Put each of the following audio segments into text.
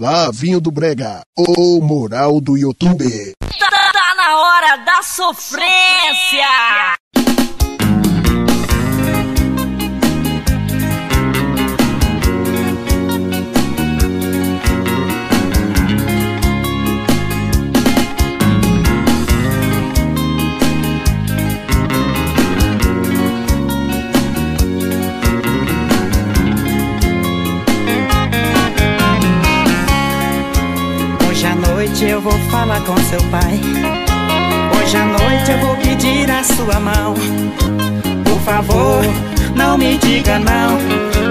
Lavinho do Brega, o moral do YouTube. Tá, tá na hora da sofrência! Eu vou falar com seu pai. Hoje à noite eu vou pedir a sua mão. Por favor, não me diga não,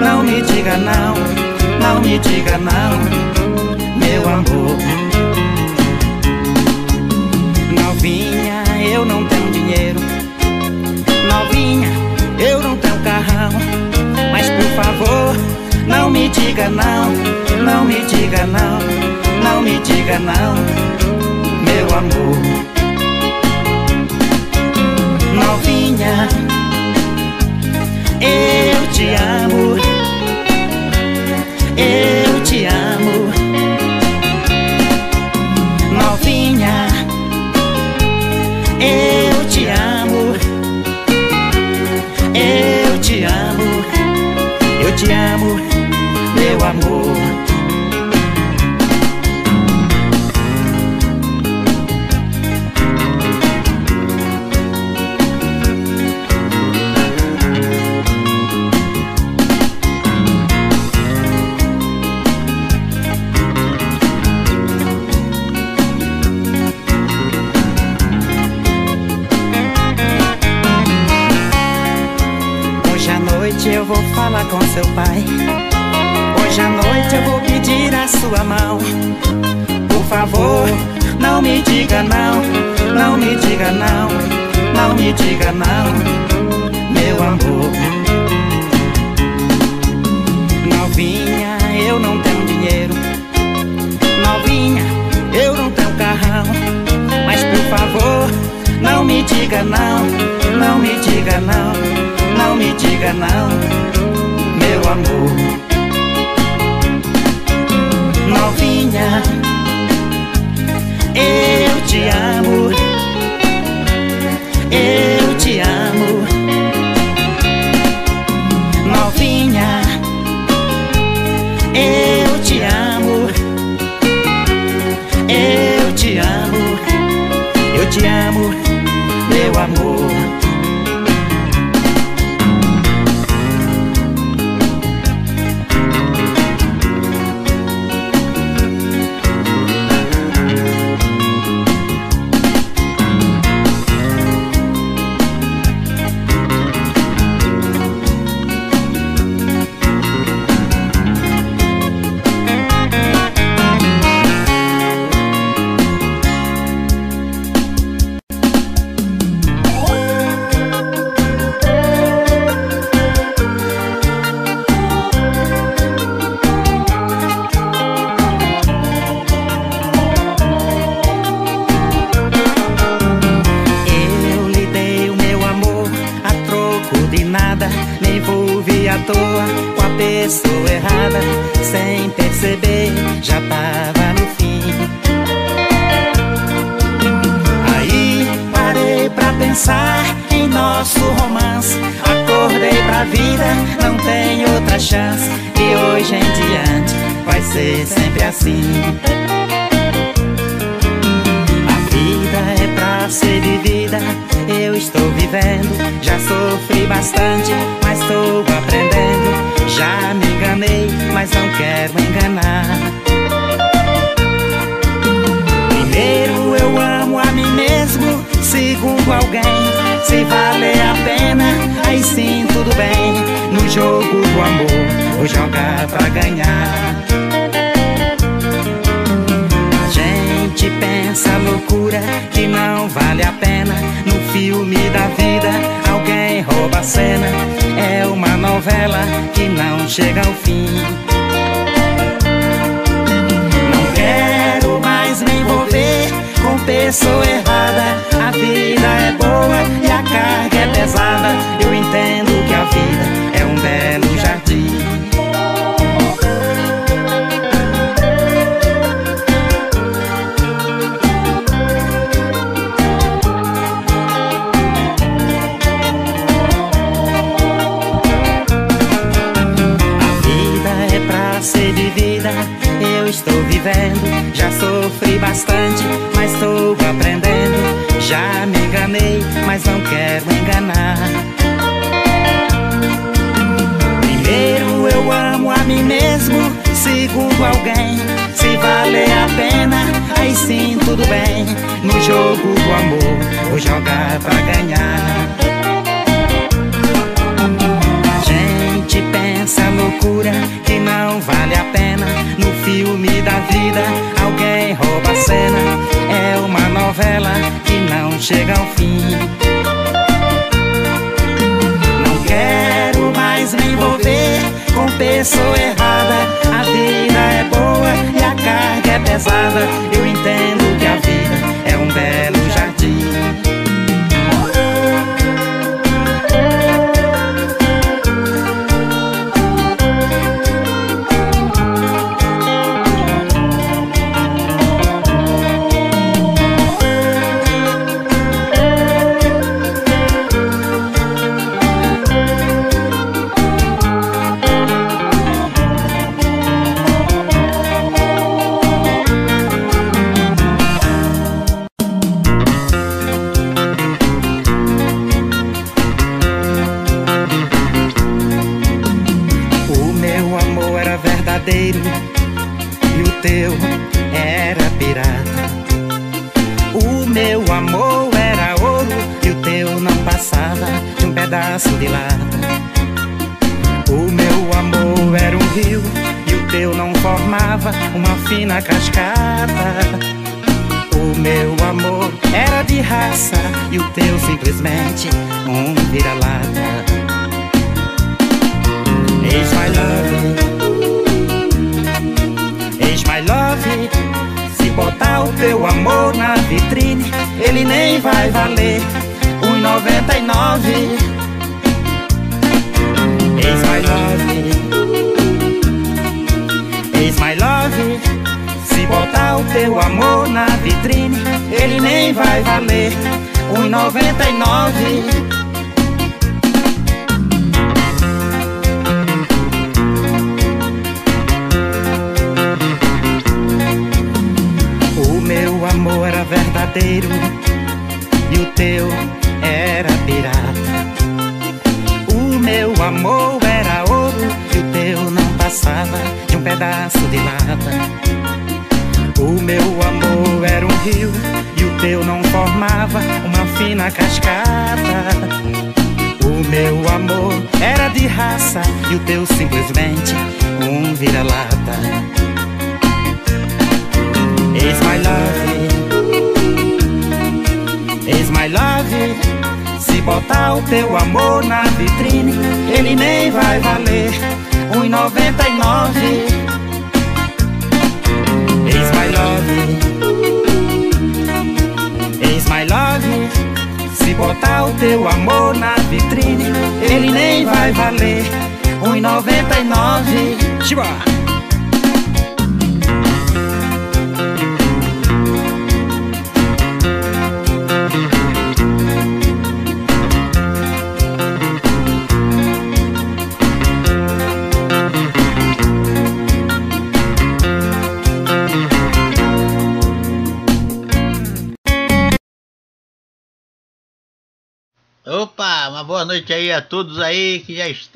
não me diga não, não me diga não, meu amor. Novinha, eu não tenho dinheiro. Novinha, eu não tenho carrão. Mas por favor, não me diga não, não me diga não me diga não, meu amor. Novinha, eu te amo, com seu pai. Hoje à noite eu vou pedir a sua mão. Por favor, não me diga não, não me diga não, não me diga não, meu amor. Novinha, eu não tenho dinheiro. Novinha, eu não tenho carrão. Mas por favor, não me diga não, não me diga não, não me diga não meu amor. Novinha, eu te amo, eu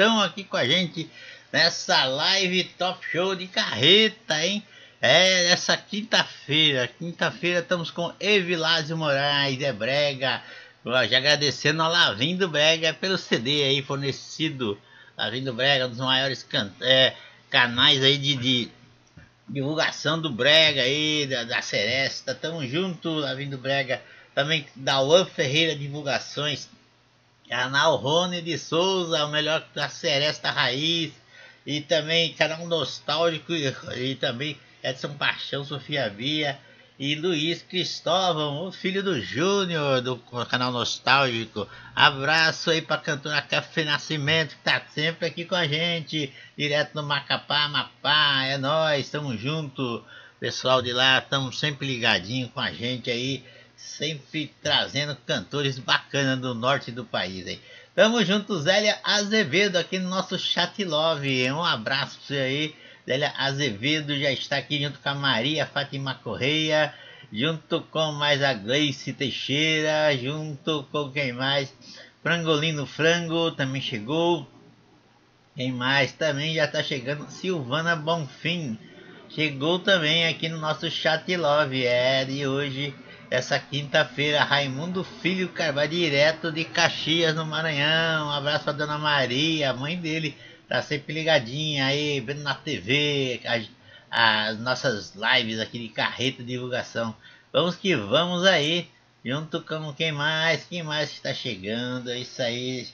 estão aqui com a gente nessa live Top Show de Carreta, hein? É, essa quinta-feira, quinta-feira estamos com Evilásio Moraes, é Brega, já agradecendo a Lavindo Brega pelo CD aí fornecido, Lavindo Brega, um dos maiores é, canais aí de, de, divulgação do Brega aí, da, da Seresta, tamo junto, Lavindo Brega, também da Juan Ferreira Divulgações, Canal Rony de Souza, o melhor da Seresta Raiz. E também canal Nostálgico e, e também Edson Paixão, Sofia Via e Luiz Cristóvão, o filho do Júnior do canal Nostálgico. Abraço aí pra cantora Café Nascimento, que tá sempre aqui com a gente, direto no Macapá, Mapá. É nós, estamos junto. Pessoal de lá, estamos sempre ligadinho com a gente aí sempre trazendo cantores bacanas do norte do país aí. Tamo junto, Zélia Azevedo, aqui no nosso chat love. Um abraço pra você aí. Zélia Azevedo já está aqui junto com a Maria Fátima Correia, junto com mais a Gleice Teixeira, junto com quem mais? Frangolino Frango também chegou. Quem mais? Também já está chegando Silvana Bonfim. Chegou também aqui no nosso chat love. É de hoje, essa quinta-feira, Raimundo Filho Carvalho, direto de Caxias, no Maranhão. Um abraço para Dona Maria, mãe dele. Tá sempre ligadinha aí, vendo na TV, as, as nossas lives aqui de carreta de divulgação. Vamos que vamos aí junto com quem mais, quem mais está chegando, é isso aí.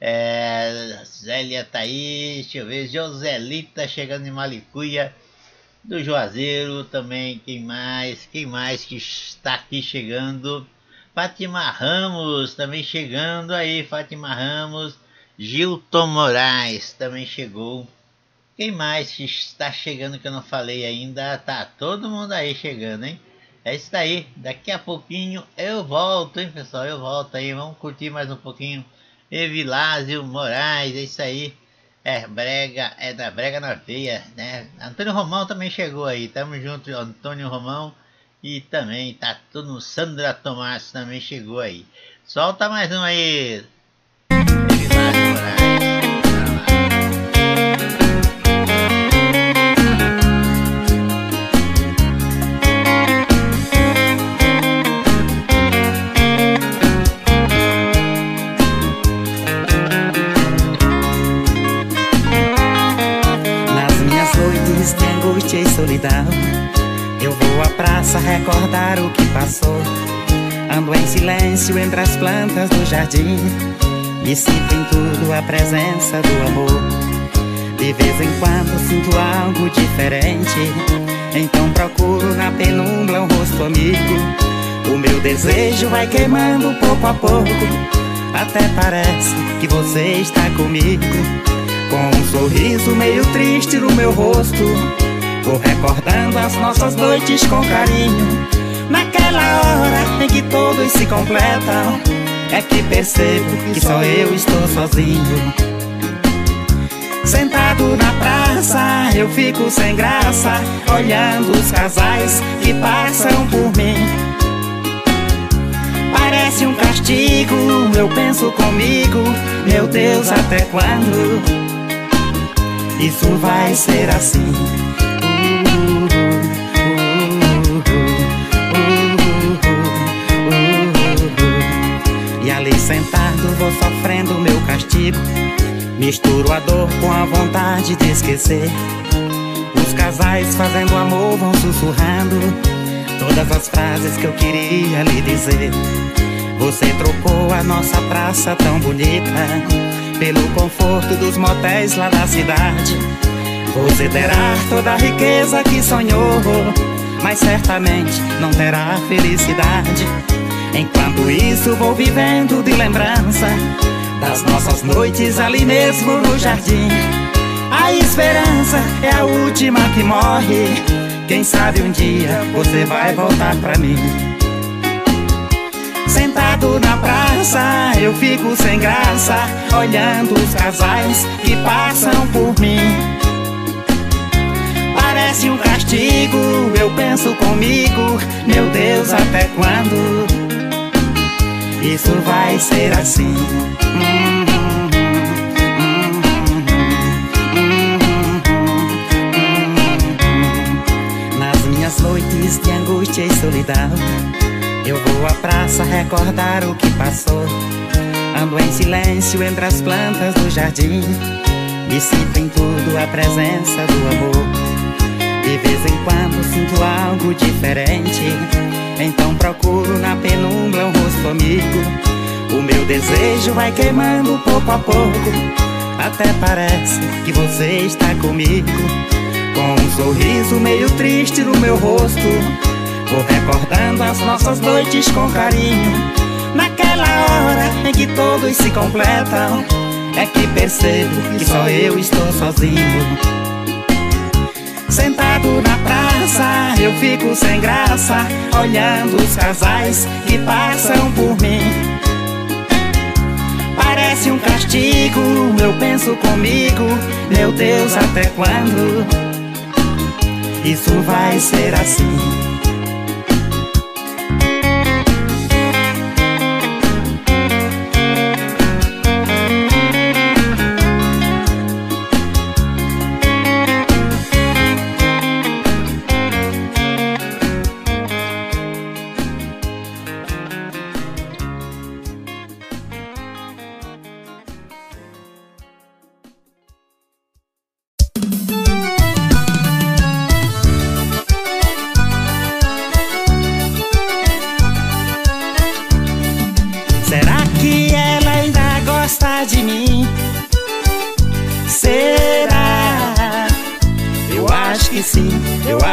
É, Zélia tá aí, deixa eu ver, Joselita chegando em Malicuia, do Juazeiro também, quem mais, quem mais que está aqui chegando, Fátima Ramos também chegando aí, Fátima Ramos, Gilton Moraes também chegou, quem mais que está chegando que eu não falei ainda, tá todo mundo aí chegando, hein? É isso aí. Daqui a pouquinho eu volto, hein, pessoal? Eu volto aí. Vamos curtir mais um pouquinho. Evilásio Moraes, é isso aí. É, Brega, é da Brega na Veia, né? Antônio Romão também chegou aí. Tamo junto, Antônio Romão. E também tá tudo. Sandra Tomás também chegou aí. Solta mais um aí. Solidão. Eu vou à praça recordar o que passou. Ando em silêncio entre as plantas do jardim. E sinto em tudo a presença do amor. De vez em quando sinto algo diferente. Então procuro na penumbra um rosto amigo. O meu desejo vai queimando pouco a pouco. Até parece que você está comigo. Com um sorriso meio triste no meu rosto. Vou recordando as nossas noites com carinho. Naquela hora em que todos se completam, é que percebo que só eu estou sozinho. Sentado na praça, eu fico sem graça, olhando os casais que passam por mim. Parece um castigo, eu penso comigo, meu Deus, até quando? Isso vai ser assim. Sentado vou sofrendo meu castigo. Misturo a dor com a vontade de esquecer. Os casais fazendo amor vão sussurrando Todas as frases que eu queria lhe dizer. Você trocou a nossa praça tão bonita Pelo conforto dos motéis lá da cidade. Você terá toda a riqueza que sonhou Mas certamente não terá felicidade Enquanto isso vou vivendo de lembrança Das nossas noites ali mesmo no jardim. A esperança é a última que morre. Quem sabe um dia você vai voltar pra mim. Sentado na praça eu fico sem graça Olhando os casais que passam por mim. Parece um castigo, eu penso comigo Meu Deus, até quando? Isso vai ser assim. Nas minhas noites de angústia e solidão, eu vou à praça recordar o que passou. Ando em silêncio entre as plantas do jardim. E sinto em tudo a presença do amor. De vez em quando sinto algo diferente. Então procuro na penumbra um rosto amigo. O meu desejo vai queimando pouco a pouco. Até parece que você está comigo. Com um sorriso meio triste no meu rosto. Vou recordando as nossas noites com carinho. Naquela hora em que todos se completam. É que percebo que só eu estou sozinho Sentado na praça, eu fico sem graça, olhando os casais que passam por mim. Parece um castigo, eu penso comigo, meu Deus, até quando? isso vai ser assim.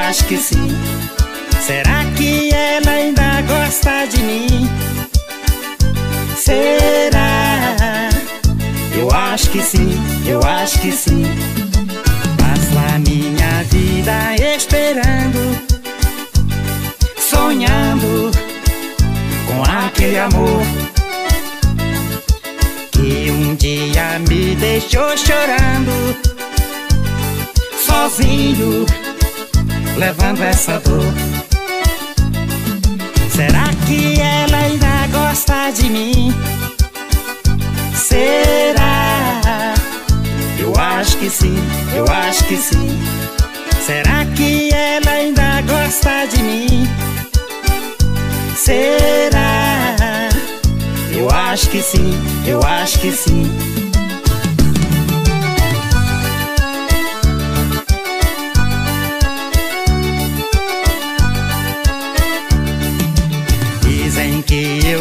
Acho que sim. Será que ela ainda gosta de mim? Será? Eu acho que sim, eu acho que sim. Passo a minha vida esperando, sonhando com aquele amor que um dia me deixou chorando, sozinho, levando essa dor. Será que ela ainda gosta de mim? Será? Eu acho que sim, eu acho que sim. Será que ela ainda gosta de mim? Será? Eu acho que sim, eu acho que sim.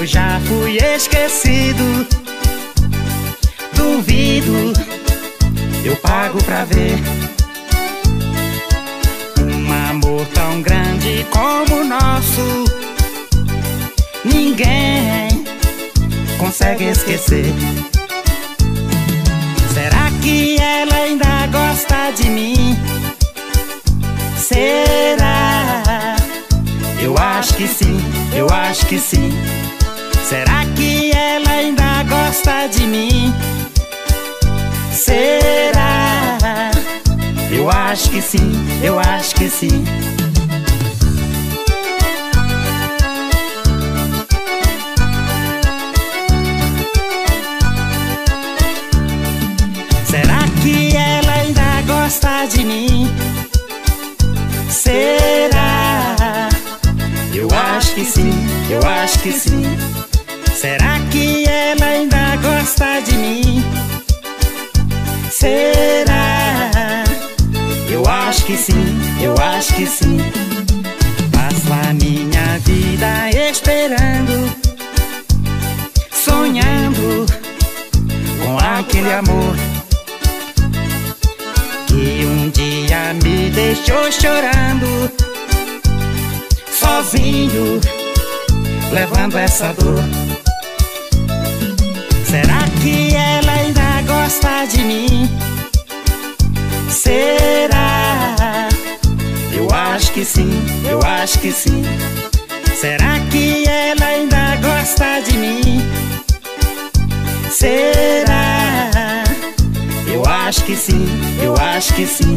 Já fui esquecido. Duvido, eu pago pra ver. Um amor tão grande como o nosso. Ninguém consegue esquecer. Será que ela ainda gosta de mim? Será? Eu acho que sim, eu acho que sim. Será que ela ainda gosta de mim? Será? Eu acho que sim, eu acho que sim. Será que ela ainda gosta de mim? Será? Eu acho que sim, eu acho que sim. Será que ela ainda gosta de mim? Será? Eu acho que sim, eu acho que sim. Passo a minha vida esperando, sonhando com aquele amor que um dia me deixou chorando, sozinho, levando essa dor. De mim? Será? Eu acho que sim, eu acho que sim. Será que ela ainda gosta de mim? Será? Eu acho que sim, eu acho que sim.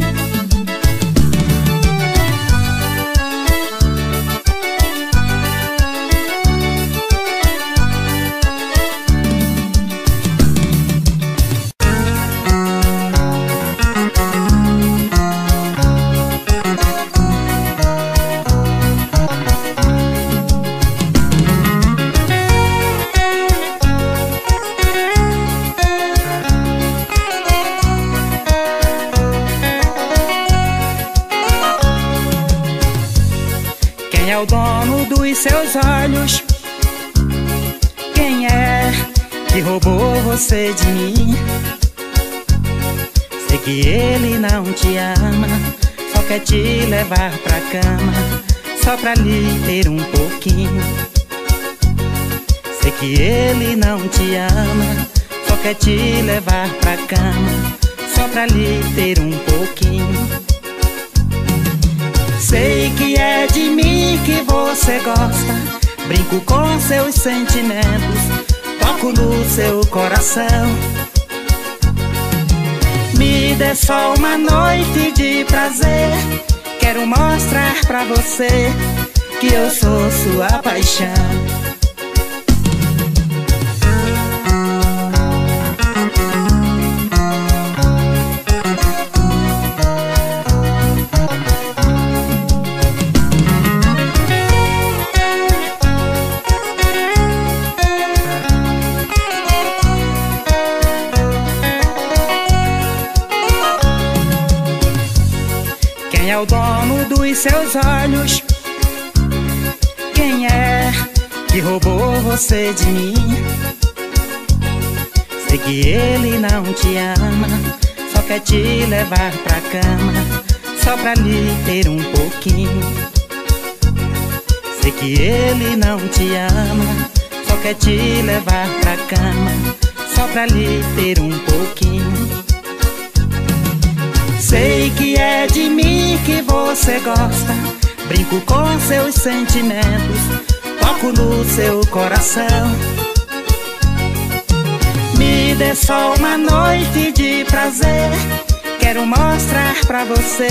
Quer te levar pra cama, só pra lhe ter um pouquinho. Sei que é de mim que você gosta. Brinco com seus sentimentos, toco no seu coração. Me dê só uma noite de prazer, Quero mostrar pra você que eu sou sua paixão. O dono dos seus olhos? Quem é que roubou você de mim? Sei que ele não te ama, só quer te levar pra cama, só pra lhe ter um pouquinho. Sei que ele não te ama, só quer te levar pra cama, só pra lhe ter um pouquinho. Sei que é de mim que você gosta. Brinco com seus sentimentos, toco no seu coração. Me dê só uma noite de prazer. Quero mostrar pra você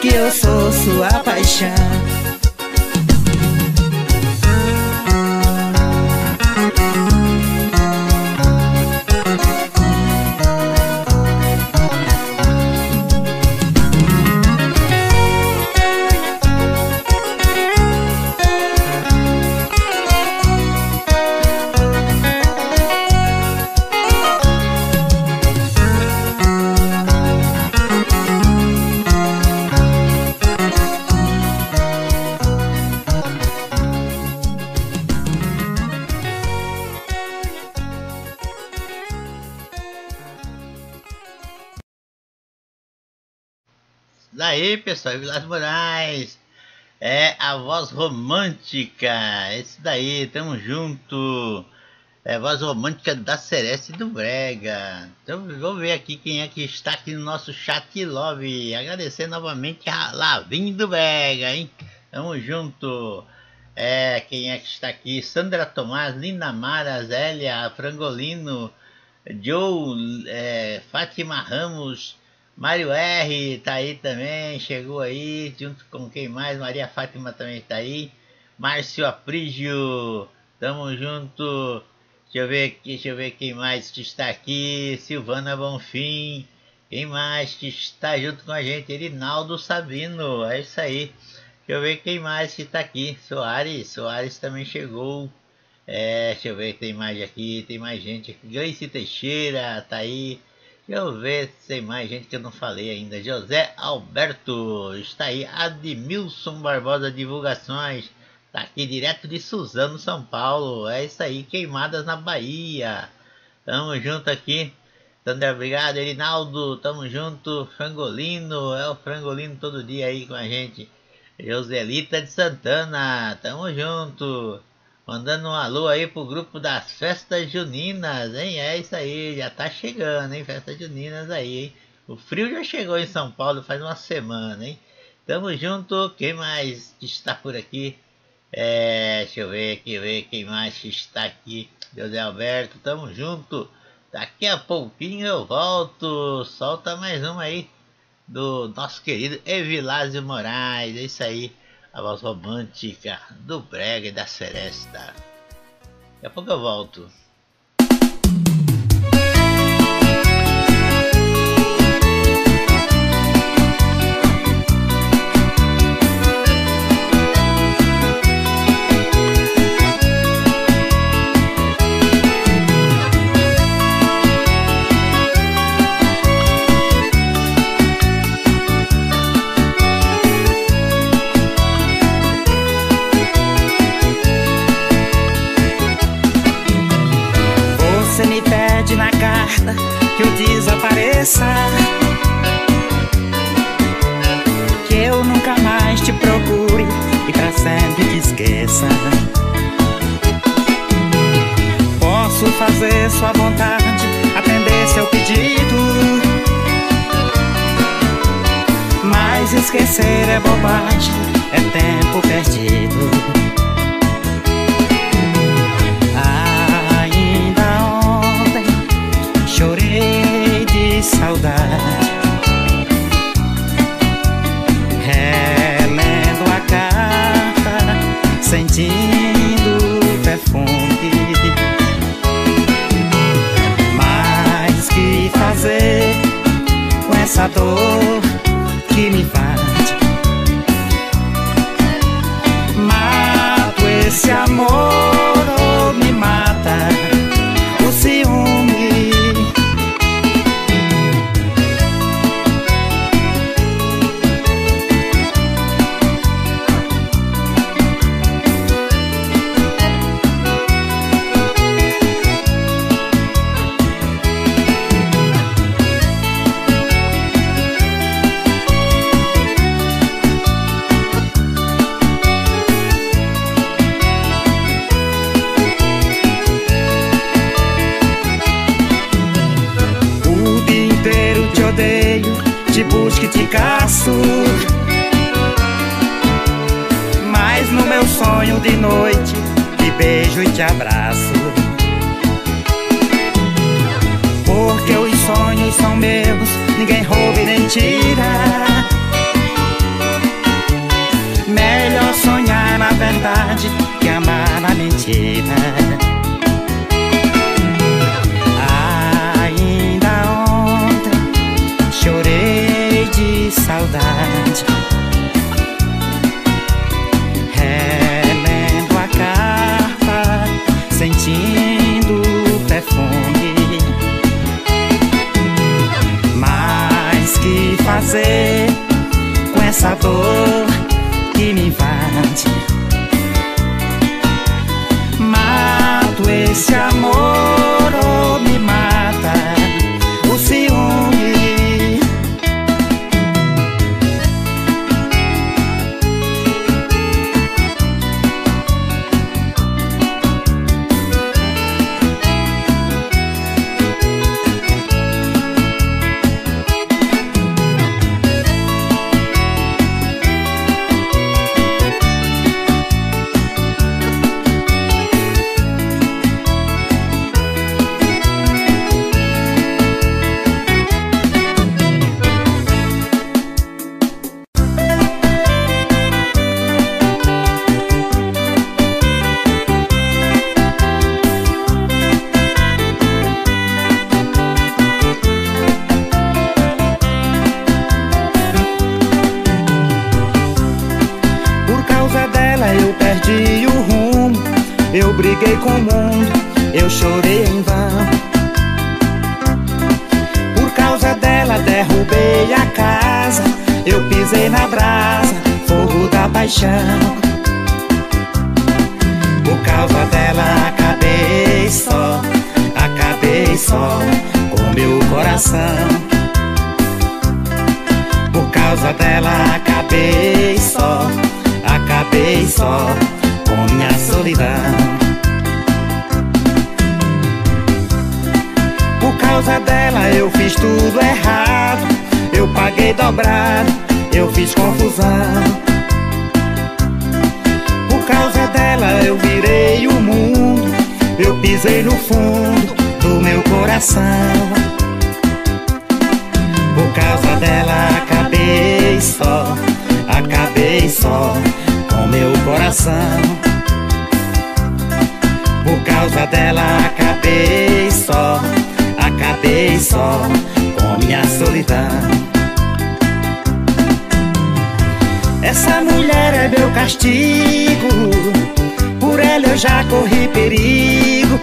que eu sou sua paixão. Daí pessoal, Vilas Moraes é a voz romântica. Esse daí, tamo junto. É a voz romântica da Celeste do Brega. Então vamos ver aqui quem é que está aqui no nosso chat love. Agradecer novamente a Lavin do Brega, hein? Tamo junto. É, quem é que está aqui? Sandra Tomás, Linda Mara, Zélia, Frangolino, Joe, é, Fátima Ramos, Mário R tá aí também, chegou aí, junto com quem mais? Maria Fátima também tá aí. Márcio Aprígio, tamo junto. Deixa eu ver aqui, deixa eu ver quem mais que está aqui. Silvana Bonfim. Quem mais que está junto com a gente? Erinaldo Sabino, é isso aí. Deixa eu ver quem mais que está aqui. Soares, Soares também chegou. É, deixa eu ver, tem mais aqui, tem mais gente aqui. Gleice Teixeira, tá aí. Deixa eu ver se tem mais gente que eu não falei ainda. José Alberto, está aí. Admilson Barbosa Divulgações, está aqui direto de Suzano, São Paulo. É isso aí, queimadas na Bahia. Tamo junto aqui. Sandra, obrigado. Erinaldo, tamo junto. Frangolino, é o Frangolino todo dia aí com a gente. Joselita de Santana, tamo junto. Mandando um alô aí pro grupo das festas juninas, hein? É isso aí, já tá chegando, hein? Festas juninas aí, hein? O frio já chegou em São Paulo faz uma semana, hein? Tamo junto, quem mais está por aqui? É, deixa eu ver, aqui ver quem mais está aqui. José Alberto, tamo junto. Daqui a pouquinho eu volto. Solta mais uma aí do nosso querido Evilásio Moraes. É isso aí a voz romântica do Brega e da Seresta. Daqui a pouco eu volto. Desapareça. Que eu nunca mais te procure e pra sempre te esqueça. Posso fazer sua vontade, atender seu pedido. Mas esquecer é bobagem, é tempo perdido. 里君ファン。Causa dela eu fiz tudo errado, eu paguei dobrado, eu fiz confusão. Por causa dela eu virei o mundo, eu pisei no fundo do meu coração. Por causa dela acabei só, acabei só com meu coração. Por causa dela acabei só, acabei só com minha solidão. Essa mulher é meu castigo, por ela eu já corri perigo.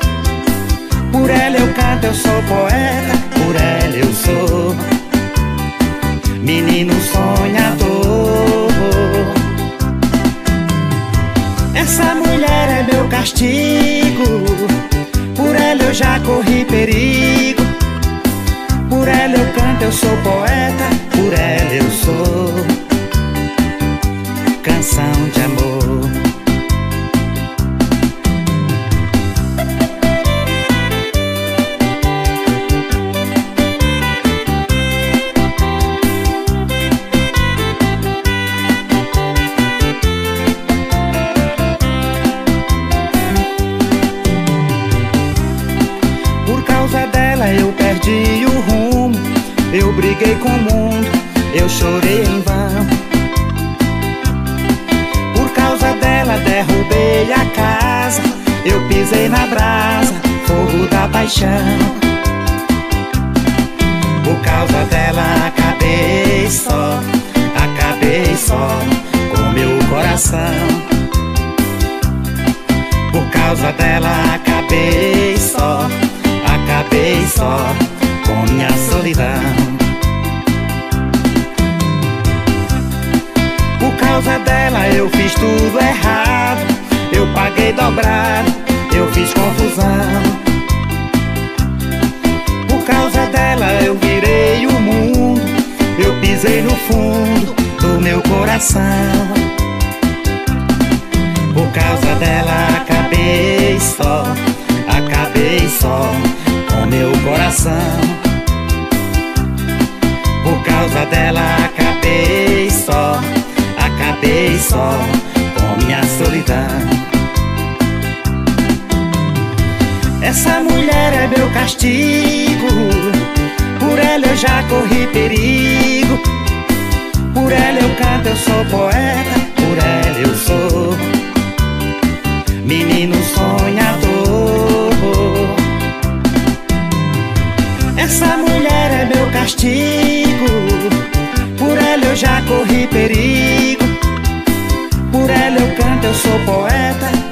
Por ela eu canto, eu sou poeta, por ela eu sou menino sonhador. Essa mulher é meu castigo, por ela eu já corri perigo. Por ela eu canto, eu sou poeta, por ela eu sou canção de amor. Na brasa, fogo da paixão. Por causa dela acabei só com meu coração. Por causa dela acabei só, acabei só com minha solidão. Por causa dela eu fiz tudo errado, eu paguei dobrado, eu fiz confusão. Por causa dela eu virei o mundo, eu pisei no fundo do meu coração. Por causa dela acabei só, acabei só com meu coração. Por causa dela acabei só, acabei só com minha solidão. Essa mulher é meu castigo, por ela eu já corri perigo. Por ela eu canto, eu sou poeta, por ela eu sou menino sonhador. Essa mulher é meu castigo, por ela eu já corri perigo. Por ela eu canto, eu sou poeta,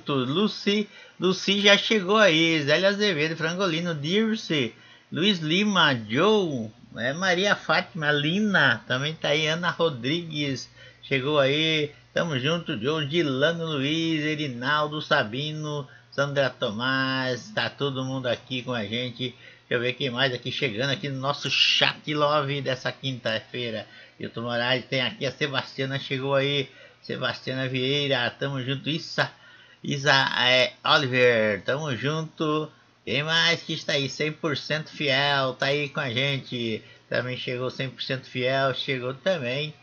Tamo junto, Lucy, Lucy já chegou aí, Zélia Azevedo, Frangolino, Dirce, Luiz Lima, Joe, é Maria Fátima, Lina, também tá aí, Ana Rodrigues, chegou aí, tamo junto, Joe, Dilano Luiz, Erinaldo, Sabino, Sandra Tomás, tá todo mundo aqui com a gente. Deixa eu ver quem mais aqui chegando aqui no nosso chat love dessa quinta-feira. Hilton Moraes tem aqui a Sebastiana, chegou aí. Sebastiana Vieira, tamo junto. Issa, Isa é, Oliver, tamo junto. Quem mais que está aí 100% fiel, tá aí com a gente. Também chegou 100% fiel, chegou também.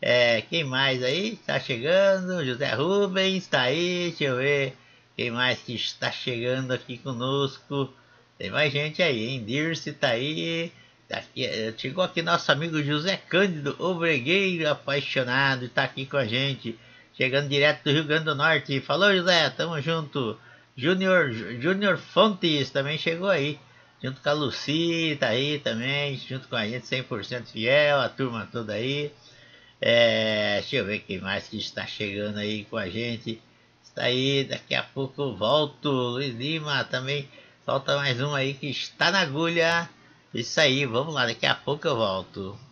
É, quem mais aí? Está chegando? José Rubens está aí, deixa eu ver. Quem mais que está chegando aqui conosco? Tem mais gente aí, hein? Dirce está aí. Aqui, é, chegou aqui nosso amigo José Cândido, obregueiro apaixonado, está aqui com a gente. Chegando direto do Rio Grande do Norte. Falou, José, tamo junto. Júnior Júnior Fontes também chegou aí. Junto com a Lucy, tá aí também. Junto com a gente, 100% fiel, a turma toda aí. É, deixa eu ver quem mais que está chegando aí com a gente. Está aí, daqui a pouco eu volto. Luiz Lima também. Falta mais um aí que está na agulha. Isso aí, vamos lá, daqui a pouco eu volto.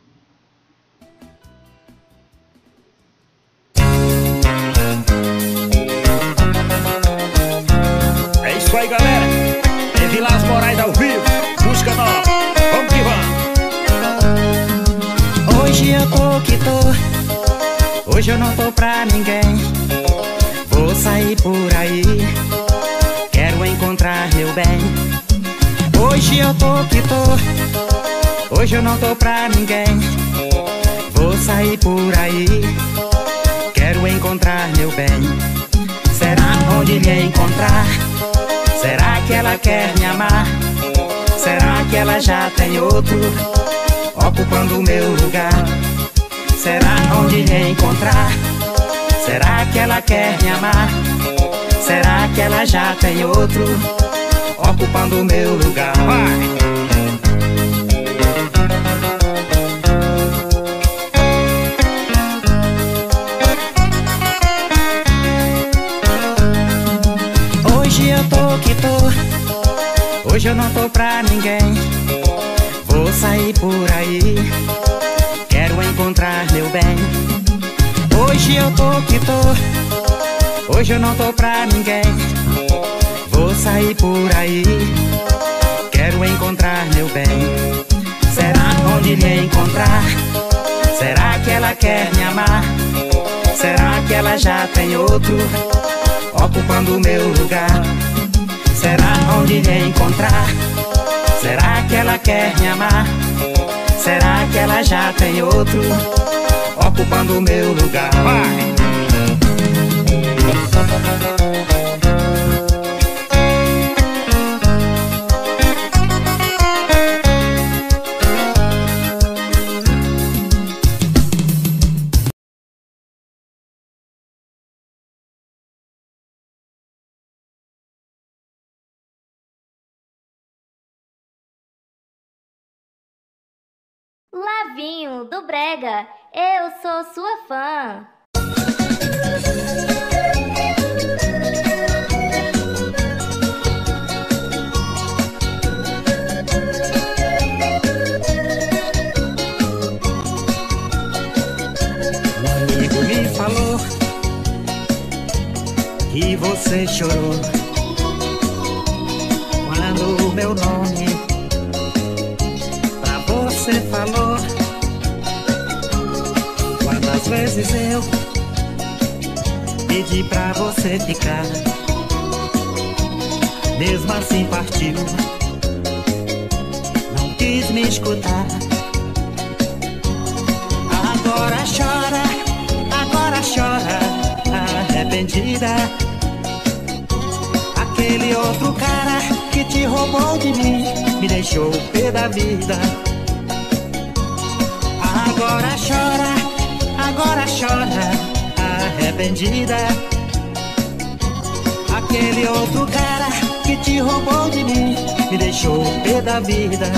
Vilas Moraes ao vivo. Música nova. Vamos que vamos. Hoje eu tô que tô, hoje eu não tô pra ninguém. Vou sair por aí, quero encontrar meu bem. Hoje eu tô que tô, hoje eu não tô pra ninguém. Vou sair por aí, quero encontrar meu bem. Será onde me encontrar? Será que ela quer me amar? Será que ela já tem outro ocupando o meu lugar? Será onde me encontrar? Será que ela quer me amar? Será que ela já tem outro ocupando o meu lugar? Vai. Hoje eu não tô pra ninguém. Vou sair por aí, quero encontrar meu bem. Hoje eu tô que tô, hoje eu não tô pra ninguém. Vou sair por aí, quero encontrar meu bem. Será onde me encontrar? Será que ela quer me amar? Será que ela já tem outro ocupando meu lugar? Será onde me encontrar? Será que ela quer me amar? Será que ela já tem outro ocupando o meu lugar? Vai. Lavinho, do Brega, eu sou sua fã. Um amigo me falou que você chorou o meu nome pra você falou. Quantas vezes eu pedi pra você ficar, mesmo assim partiu. Não quis me escutar. Agora chora, agora chora, arrependida. Aquele outro cara que te roubou de mim, me deixou pé da vida. Agora chora, agora chora, arrependida. Aquele outro cara que te roubou de mim, me deixou pé da vida.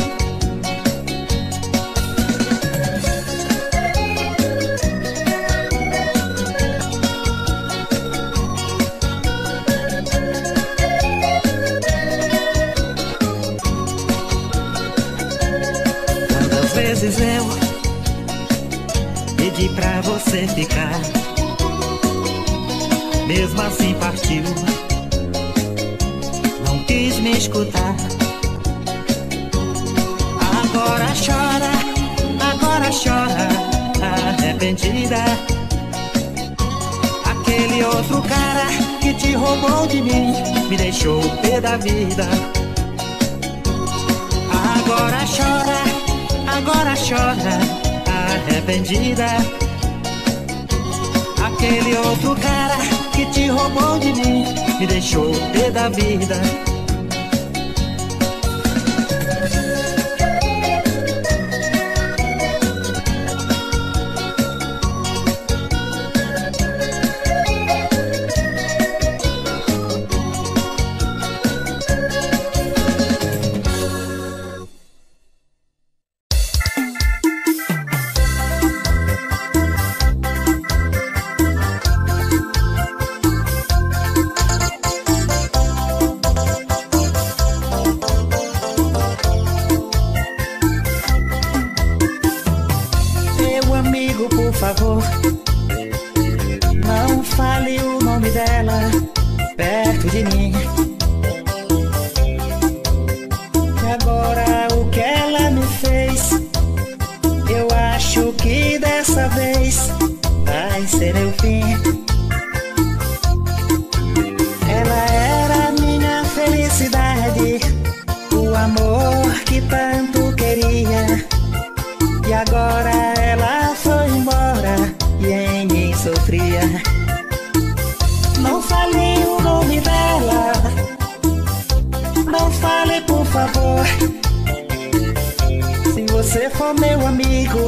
Vida. Se você for meu amigo,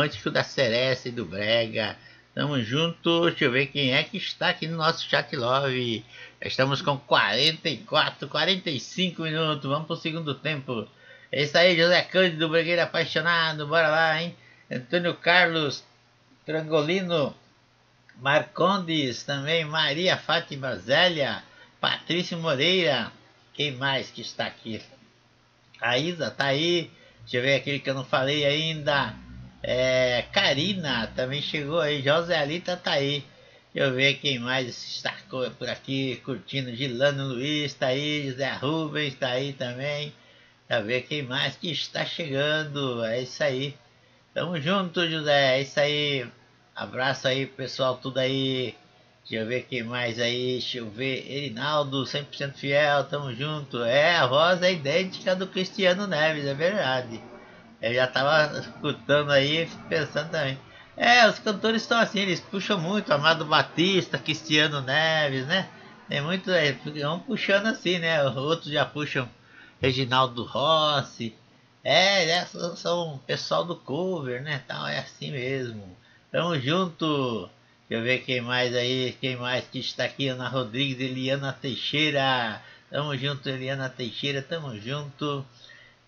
romântico da Celeste e do Brega. Tamo junto, deixa eu ver quem é que está aqui no nosso chat love. Estamos com 44, 45 minutos, vamos pro segundo tempo. É isso aí, José Cândido, Bregueiro apaixonado, bora lá, hein? Antônio Carlos, Trangolino, Marcondes, também Maria Fátima Zélia, Patrício Moreira, quem mais que está aqui? A Isa tá aí. Deixa eu ver aquele que eu não falei ainda. É, Karina também chegou aí. José Alita tá aí. Deixa eu ver quem mais está por aqui curtindo. Gilano Luiz tá aí. José Rubens tá aí também. Deixa eu ver quem mais que está chegando. É isso aí. Tamo junto, José. É isso aí. Abraço aí, pessoal, tudo aí. Deixa eu ver quem mais aí. Deixa eu ver. Erinaldo, 100% fiel, tamo junto. É, a voz é idêntica do Cristiano Neves, é verdade. Eu já tava escutando aí, pensando também. É, os cantores estão assim, eles puxam muito, Amado Batista, Cristiano Neves, né? Tem muito, aí, vão puxando assim, né? Outros já puxam Reginaldo Rossi. É, é são, são pessoal do cover, né? Tal, é assim mesmo. Tamo junto! Deixa eu ver quem mais aí, quem mais que está aqui, Ana Rodrigues, Eliana Teixeira. Tamo junto, Eliana Teixeira, tamo junto.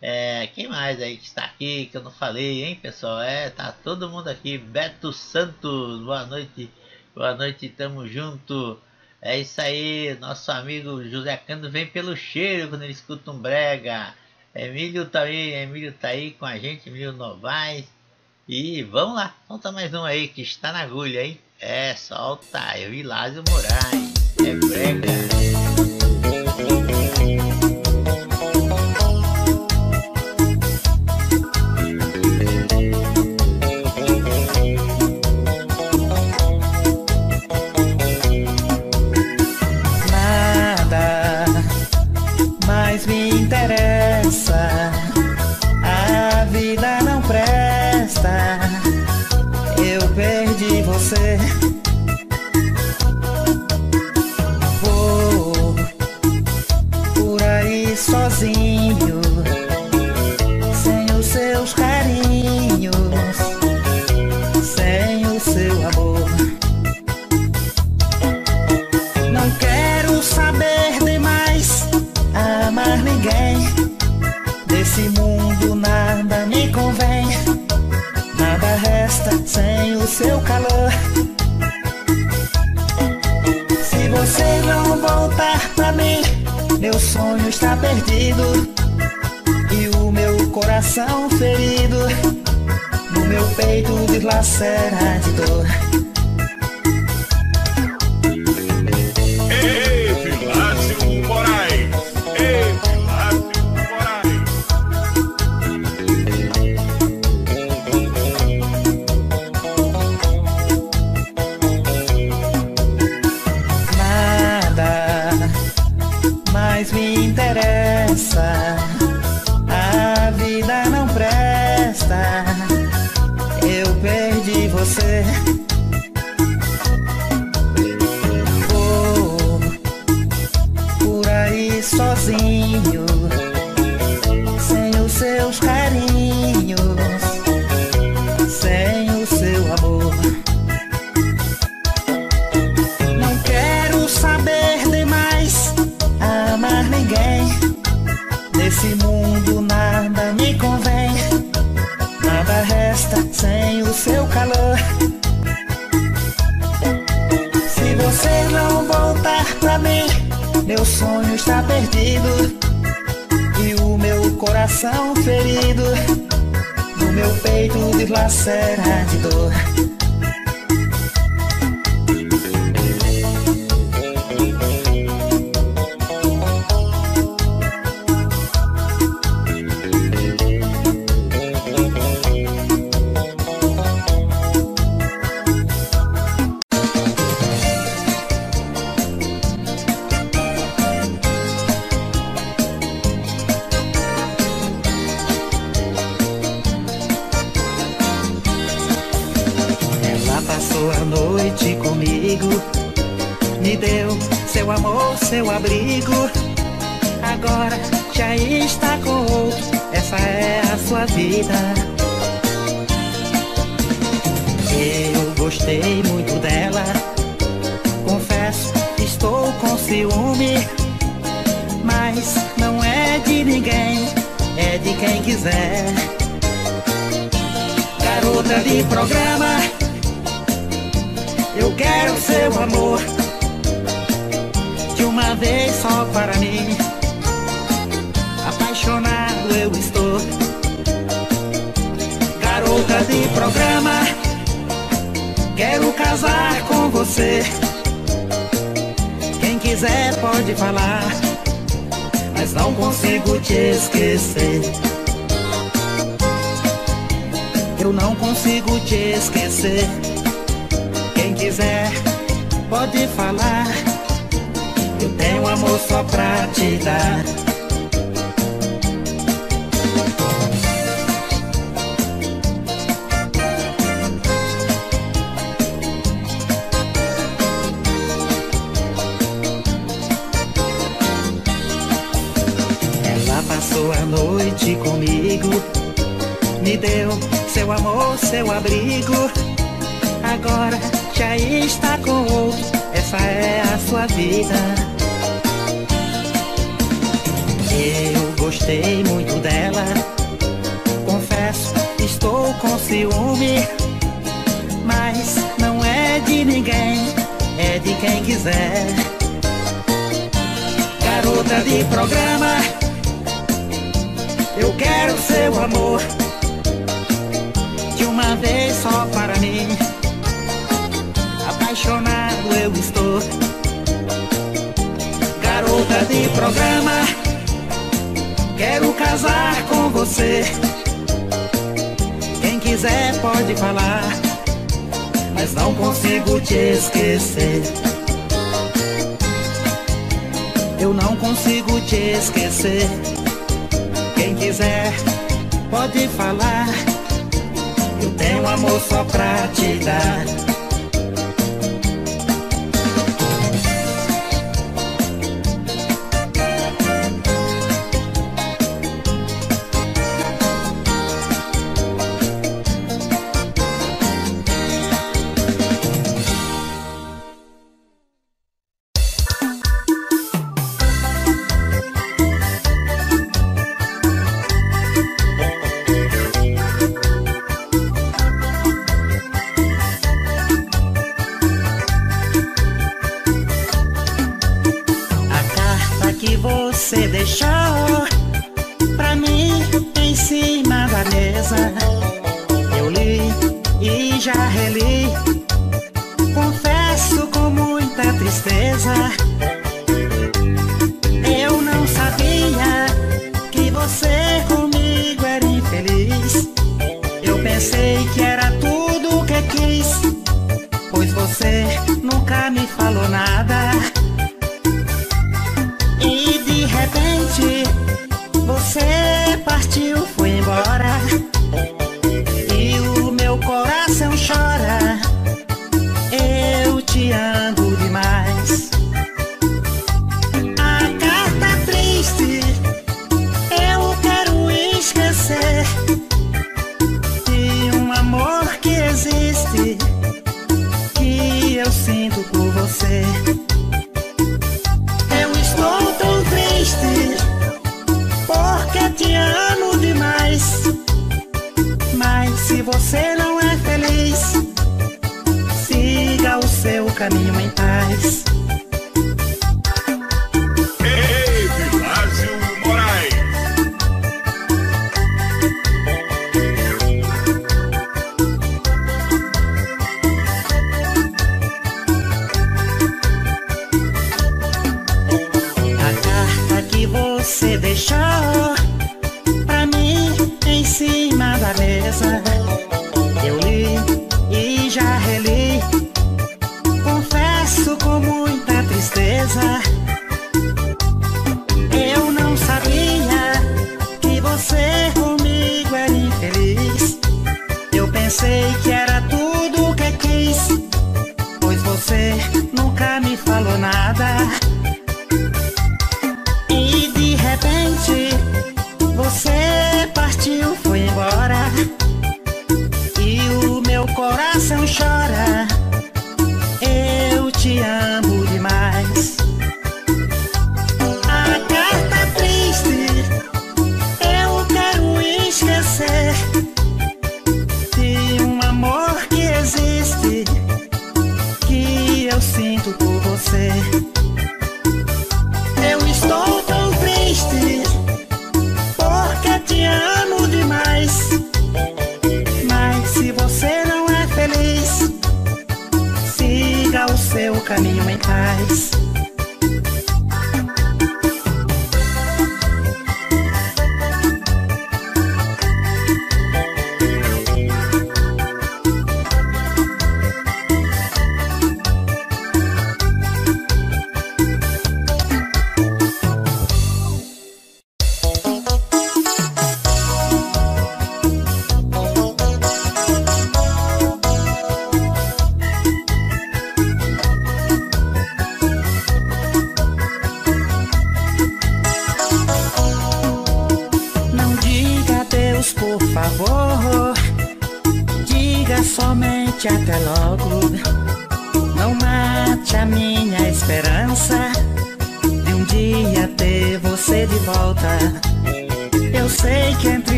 É, quem mais aí que está aqui que eu não falei, hein, pessoal? É, tá todo mundo aqui. Beto Santos, boa noite, boa noite, tamo junto. É isso aí, nosso amigo José Cando vem pelo cheiro quando ele escuta um brega. Emílio tá aí, Emílio tá aí com a gente, Emílio Novaes. E vamos lá, solta mais um aí que está na agulha, hein? É, solta, eu e Lázio Moraes. É brega. lacera de dor seu calor. Se você não voltar pra mim, meu sonho está perdido. E o meu coração ferido, no meu peito deslacera de dor. mas não consigo te esquecer. Eu não consigo te esquecer. Quem quiser pode falar. Eu tenho amor só pra te dar.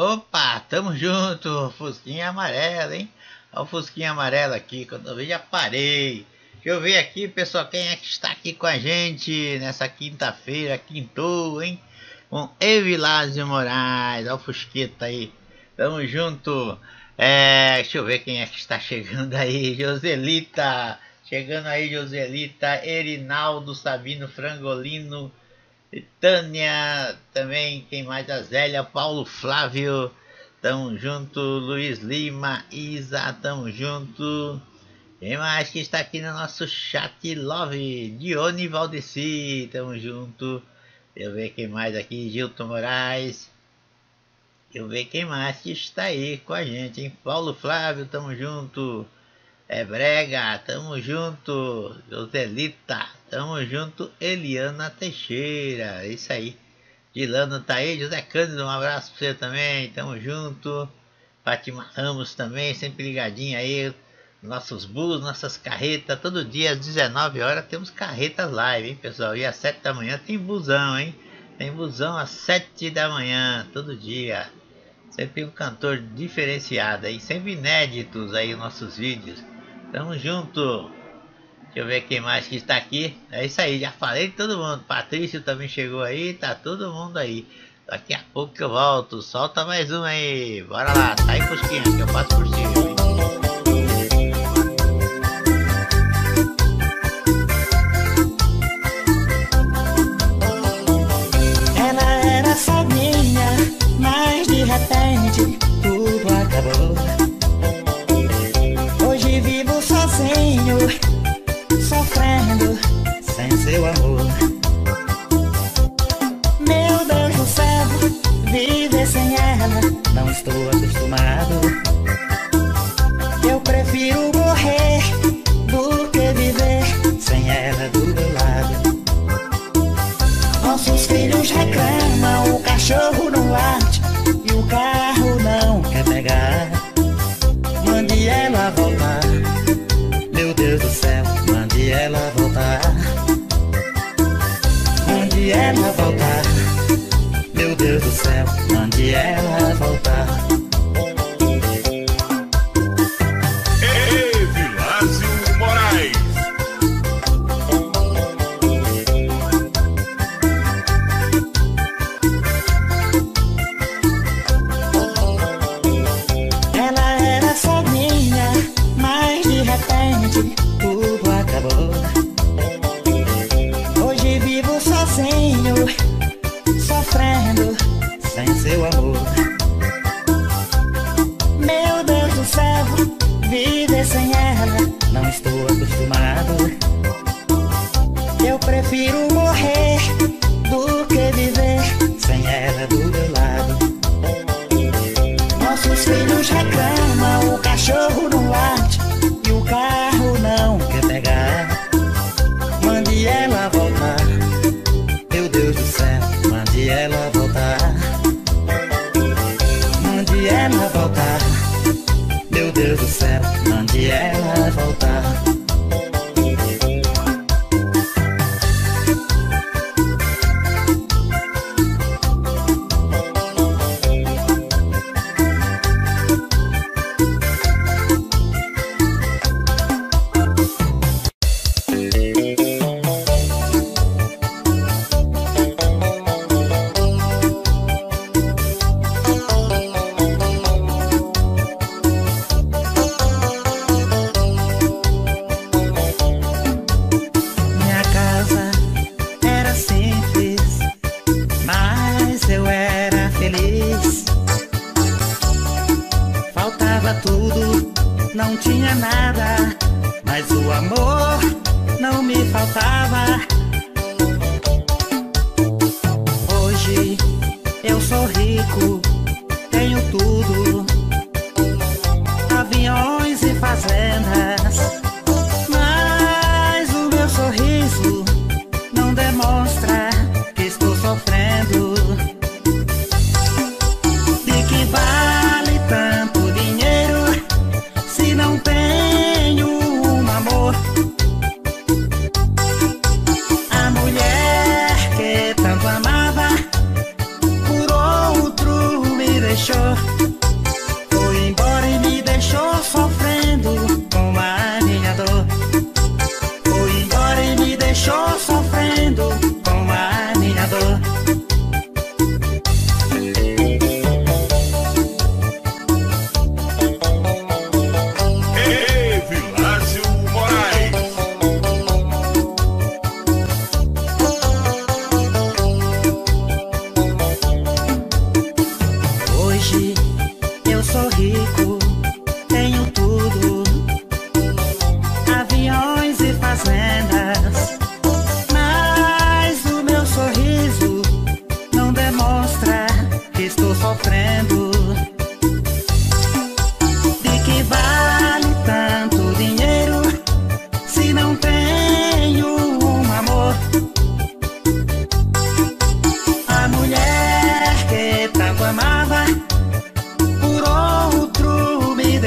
Opa, tamo junto, Fusquinha amarela, hein? Olha o Fusquinha amarelo aqui, quando eu vi já parei. Deixa eu ver aqui, pessoal, quem é que está aqui com a gente nessa quinta-feira, quintou, hein? Com Evilásio Moraes, olha o Fusqueta aí. Tamo junto. É, deixa eu ver quem é que está chegando aí. Joselita, chegando aí, Joselita, Erinaldo, Sabino, Frangolino, Tânia, também, quem mais? A Zélia, Paulo Flávio, tamo junto, Luiz Lima, Isa, tamo junto. Quem mais que está aqui no nosso chat Love? Dione Valdeci, tamo junto. Eu ver quem mais aqui, Gilton Moraes. Eu ver quem mais que está aí com a gente, hein? Paulo Flávio, tamo junto. É Brega, tamo junto. Joselita, tamo junto. Eliana Teixeira, isso aí. Dilano tá aí, José Cândido, um abraço pra você também, tamo junto. Fátima Ramos também, sempre ligadinha aí. Nossos bus, nossas carretas, todo dia às 19 horas temos carretas live, hein, pessoal? E às 7 da manhã tem busão, hein? Tem busão às 7 da manhã, todo dia. Sempre um cantor diferenciado aí, sempre inéditos aí os nossos vídeos. Tamo junto. Deixa eu ver quem mais que está aqui. É isso aí, já falei de todo mundo. Patrício também chegou aí, tá todo mundo aí. Daqui a pouco que eu volto. Solta mais um aí. Bora lá, aí Fusquinha, que eu passo por cima. Amor. Meu Deus do céu, viver sem ela, não estou acostumado. Eu prefiro morrer do que viver sem ela do meu lado. Nossos filhos reclamam, o cachorro não late ela voltar, meu Deus do céu, mande ela voltar.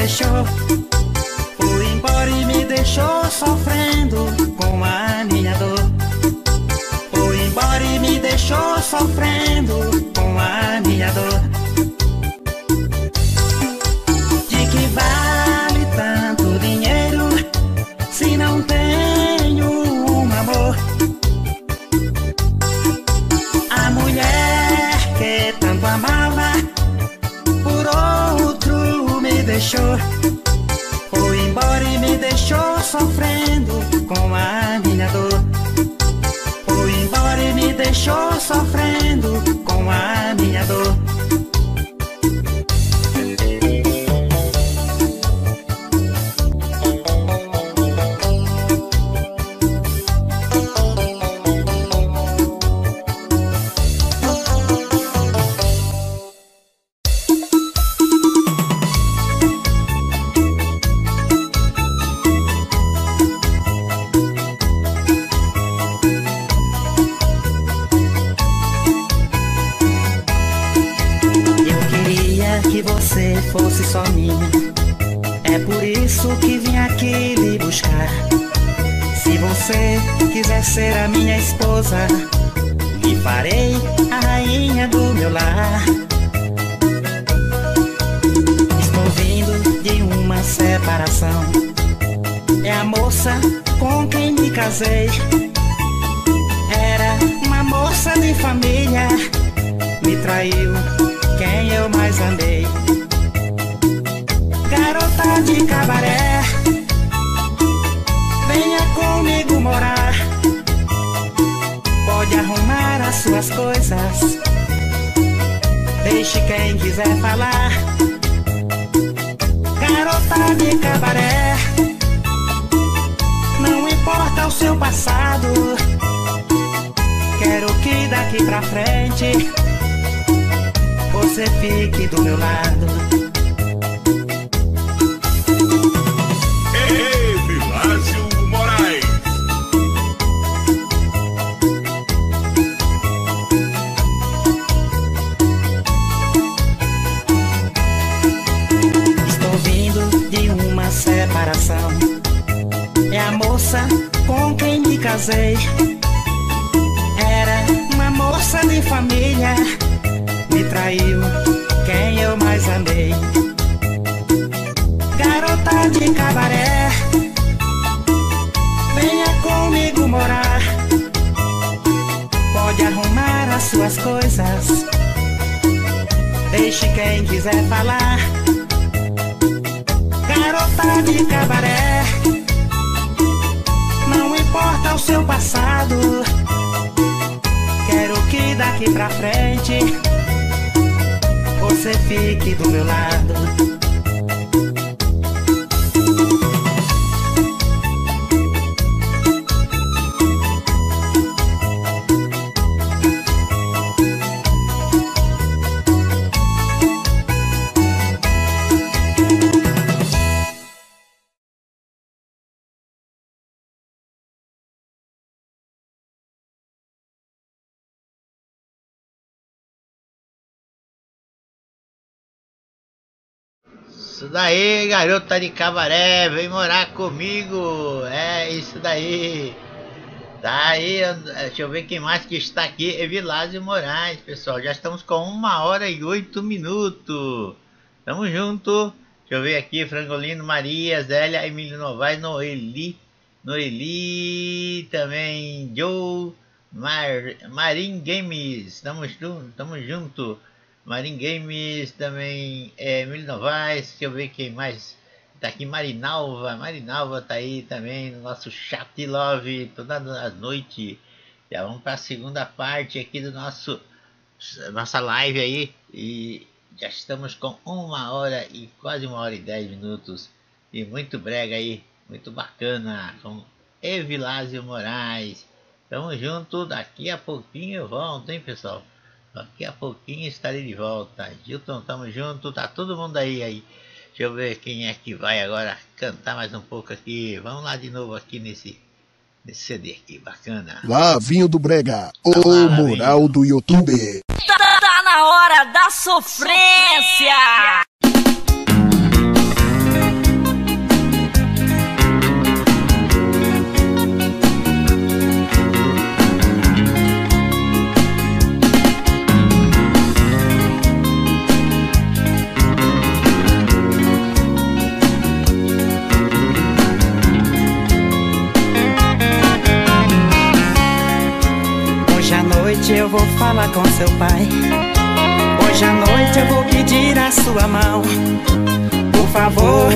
deixou. Embora e me deixou sofrendo com a minha dor. Foi embora e me deixou sofrendo meu lado. Daí, garota de cabaré, vem morar comigo. É isso daí. Tá aí, and- deixa eu ver quem mais que está aqui. Evilásio Moraes, pessoal. Já estamos com uma hora e oito minutos. Tamo junto. Deixa eu ver aqui, Frangolino, Maria, Zélia, Emílio Novaes, Noeli, Noeli, também Joe, Mar, Marin Games. Tamo junto, tamo junto. Marin Games também, é, Emílio Novaes, deixa eu ver quem mais tá aqui, Marinalva, Marinalva tá aí também no nosso chat love, todas as noites. Já vamos para a segunda parte aqui do nosso nossa live aí e já estamos com uma hora e quase uma hora e dez minutos e muito brega aí, muito bacana com Evilásio Moraes. Tamo junto, daqui a pouquinho eu volto, hein pessoal? Daqui a pouquinho estarei de volta. Gilton, tamo junto, tá todo mundo aí aí. Deixa eu ver quem é que vai agora cantar mais um pouco aqui. Vamos lá de novo aqui nesse, nesse CD aqui, bacana. Lavinho do Brega, o Lavinho. moral do YouTube. Tá, tá na hora da sofrência! Noite eu vou falar com seu pai. Hoje à noite eu vou pedir a sua mão. Por favor,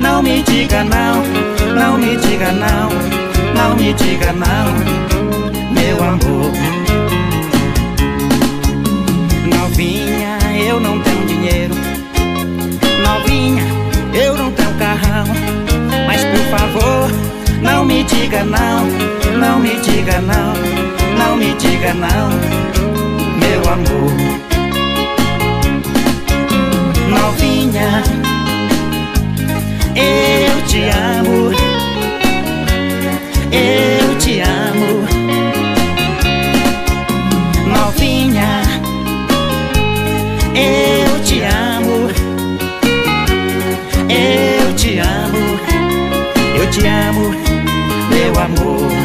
não me diga não, não me diga não, não me diga não, meu amor. Novinha, eu não tenho dinheiro. Novinha, eu não tenho carrão. Mas por favor, não me diga não, não me diga não, não me diga não, meu amor. Novinha, eu te amo, eu te amo. Novinha, eu te amo, eu te amo, eu te amo, meu amor.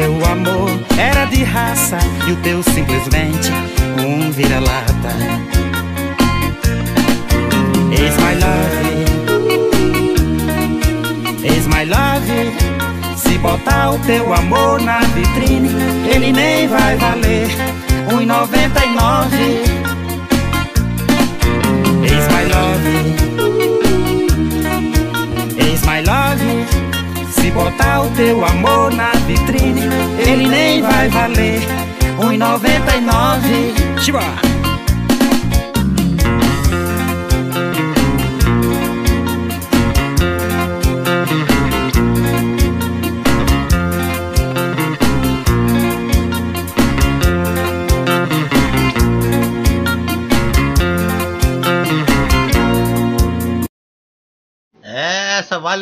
O meu amor era de raça e o teu simplesmente um vira-lata. Eis my love, eis my love. Se botar o teu amor na vitrine, ele nem vai valer um 99. Eis my love, Botar o teu amor na vitrine, ele nem vai valer um 99. Chiba!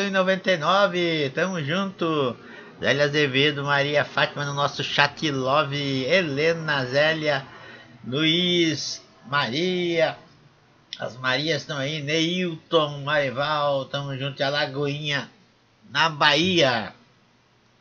É, só vale 1,99. Tamo junto. Zélia Azevedo, Maria Fátima no nosso chat love. Helena, Zélia, Luiz, Maria. As Marias estão aí. Neilton, Marival. Tamo junto. E a Lagoinha na Bahia.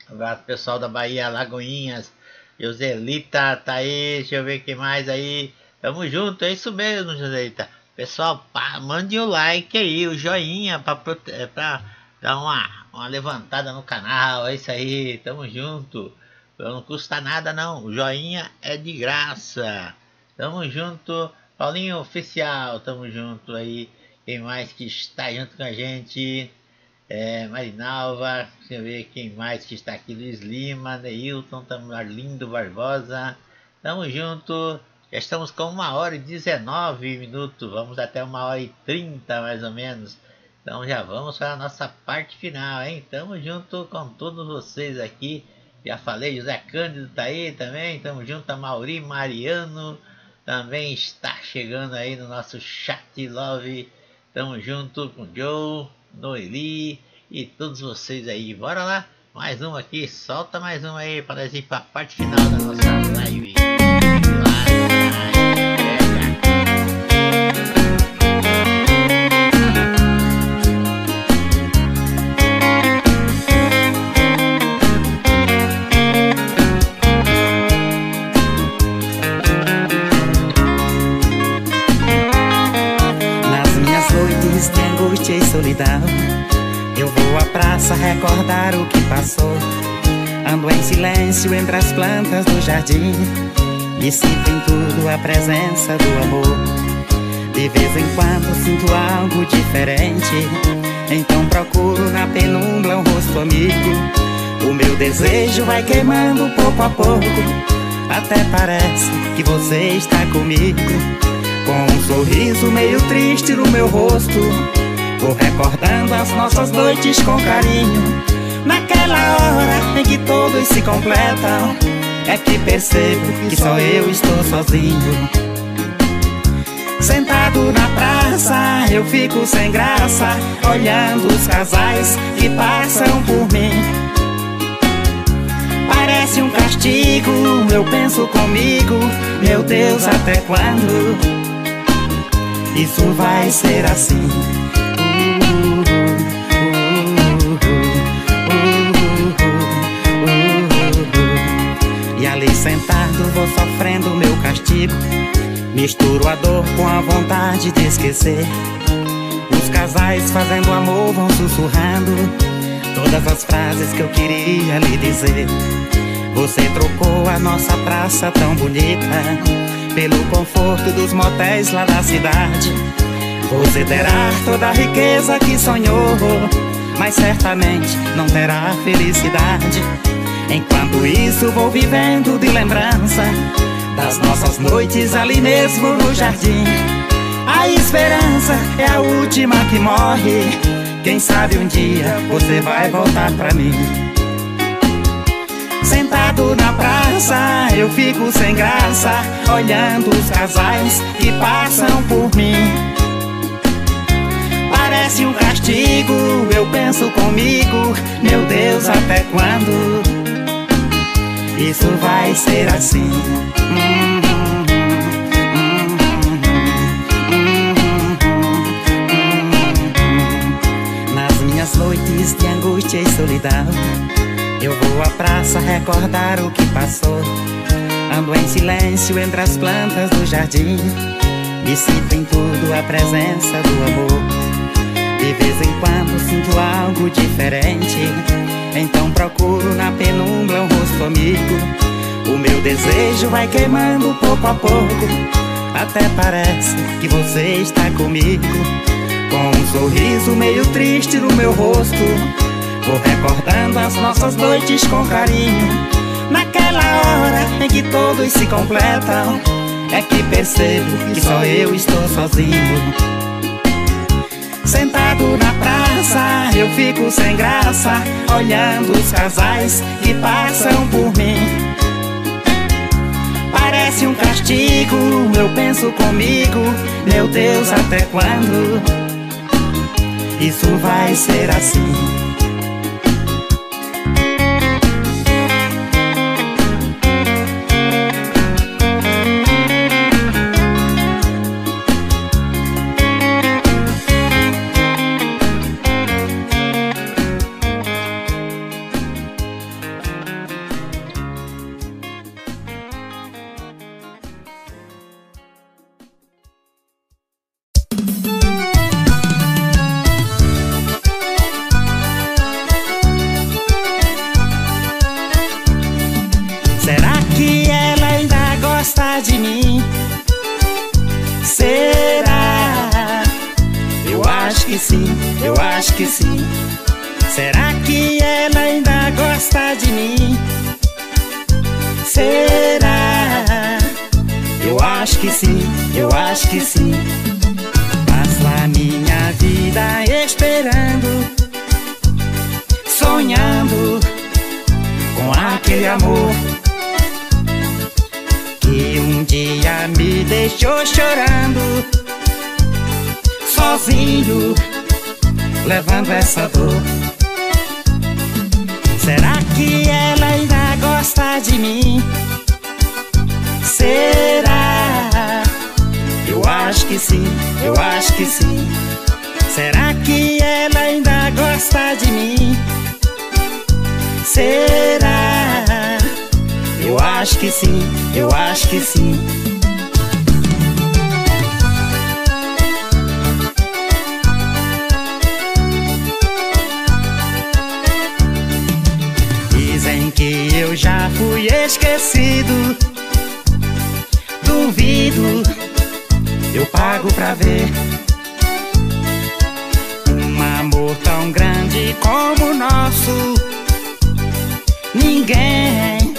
Abraço pessoal da Bahia, Lagoinhas. Joselita tá aí. Deixa eu ver quem mais aí. Tamo junto. É isso mesmo, Joselita. Pessoal, pá, mande o like aí, o joinha pra, é, pra dar uma, uma levantada no canal. É isso aí, tamo junto. Não custa nada não, o joinha é de graça. Tamo junto, Paulinho Oficial, tamo junto aí. Quem mais que está junto com a gente? É, Marinalva, deixa eu ver quem mais que está aqui. Luiz Lima, Neilton, tamo, Arlindo Barbosa. Tamo junto. Já estamos com uma hora e 19 minutos. Vamos até uma hora e 30 mais ou menos. Então já vamos para a nossa parte final, hein? Tamo junto com todos vocês aqui. Já falei, José Cândido tá aí também. Tamo junto, a Mauri Mariano também está chegando aí no nosso chat love. Tamo junto com Joe, Noeli e todos vocês aí. Bora lá, mais uma aqui, solta mais uma aí para ir para a parte final da nossa live. Recordar o que passou. Ando em silêncio entre as plantas do jardim E sinto em tudo a presença do amor. De vez em quando sinto algo diferente Então procuro na penumbra um rosto amigo. O meu desejo vai queimando pouco a pouco Até parece que você está comigo. Com um sorriso meio triste no meu rosto Vou recordando as nossas noites com carinho. Naquela hora em que todos se completam É que percebo que só eu estou sozinho. Sentado na praça, eu fico sem graça Olhando os casais que passam por mim. Parece um castigo, eu penso comigo Meu Deus, até quando? Isso vai ser assim? Vou sofrendo meu castigo Misturo a dor com a vontade de esquecer Os casais fazendo amor vão sussurrando todas as frases que eu queria lhe dizer. Você trocou a nossa praça tão bonita pelo conforto dos motéis lá da cidade. Você terá toda a riqueza que sonhou, mas certamente não terá felicidade. Enquanto isso, vou vivendo de lembrança das nossas noites ali mesmo no jardim. A esperança é a última que morre. Quem sabe um dia você vai voltar pra mim. Sentado na praça, eu fico sem graça, olhando os casais que passam por mim. Parece um castigo, eu penso comigo, meu Deus, até quando isso vai ser assim? Nas minhas noites de angústia e solidão, eu vou à praça recordar o que passou. Ando em silêncio entre as plantas do jardim. E sinto em tudo a presença do amor. De vez em quando sinto algo diferente. Então procuro na penumbra um rosto amigo. O meu desejo vai queimando pouco a pouco. Até parece que você está comigo. Com um sorriso meio triste no meu rosto. Vou recordando as nossas noites com carinho. Naquela hora em que todos se completam, é que percebo que só eu estou sozinho. Sentado na praça, eu fico sem graça, olhando os casais que passam por mim. Parece um castigo, eu penso comigo, meu Deus, até quando isso vai ser assim? Eu acho que sim. Será que ela ainda gosta de mim? Será? Eu acho que sim, eu acho que sim. Passo a minha vida esperando, sonhando com aquele amor que um dia me deixou chorando, sozinho, levando essa dor. Será que ela ainda gosta de mim? Será? Eu acho que sim, eu acho que sim. Será que ela ainda gosta de mim? Será? Eu acho que sim, eu acho que sim. Que eu já fui esquecido. Duvido, eu pago pra ver. Um amor tão grande como o nosso. Ninguém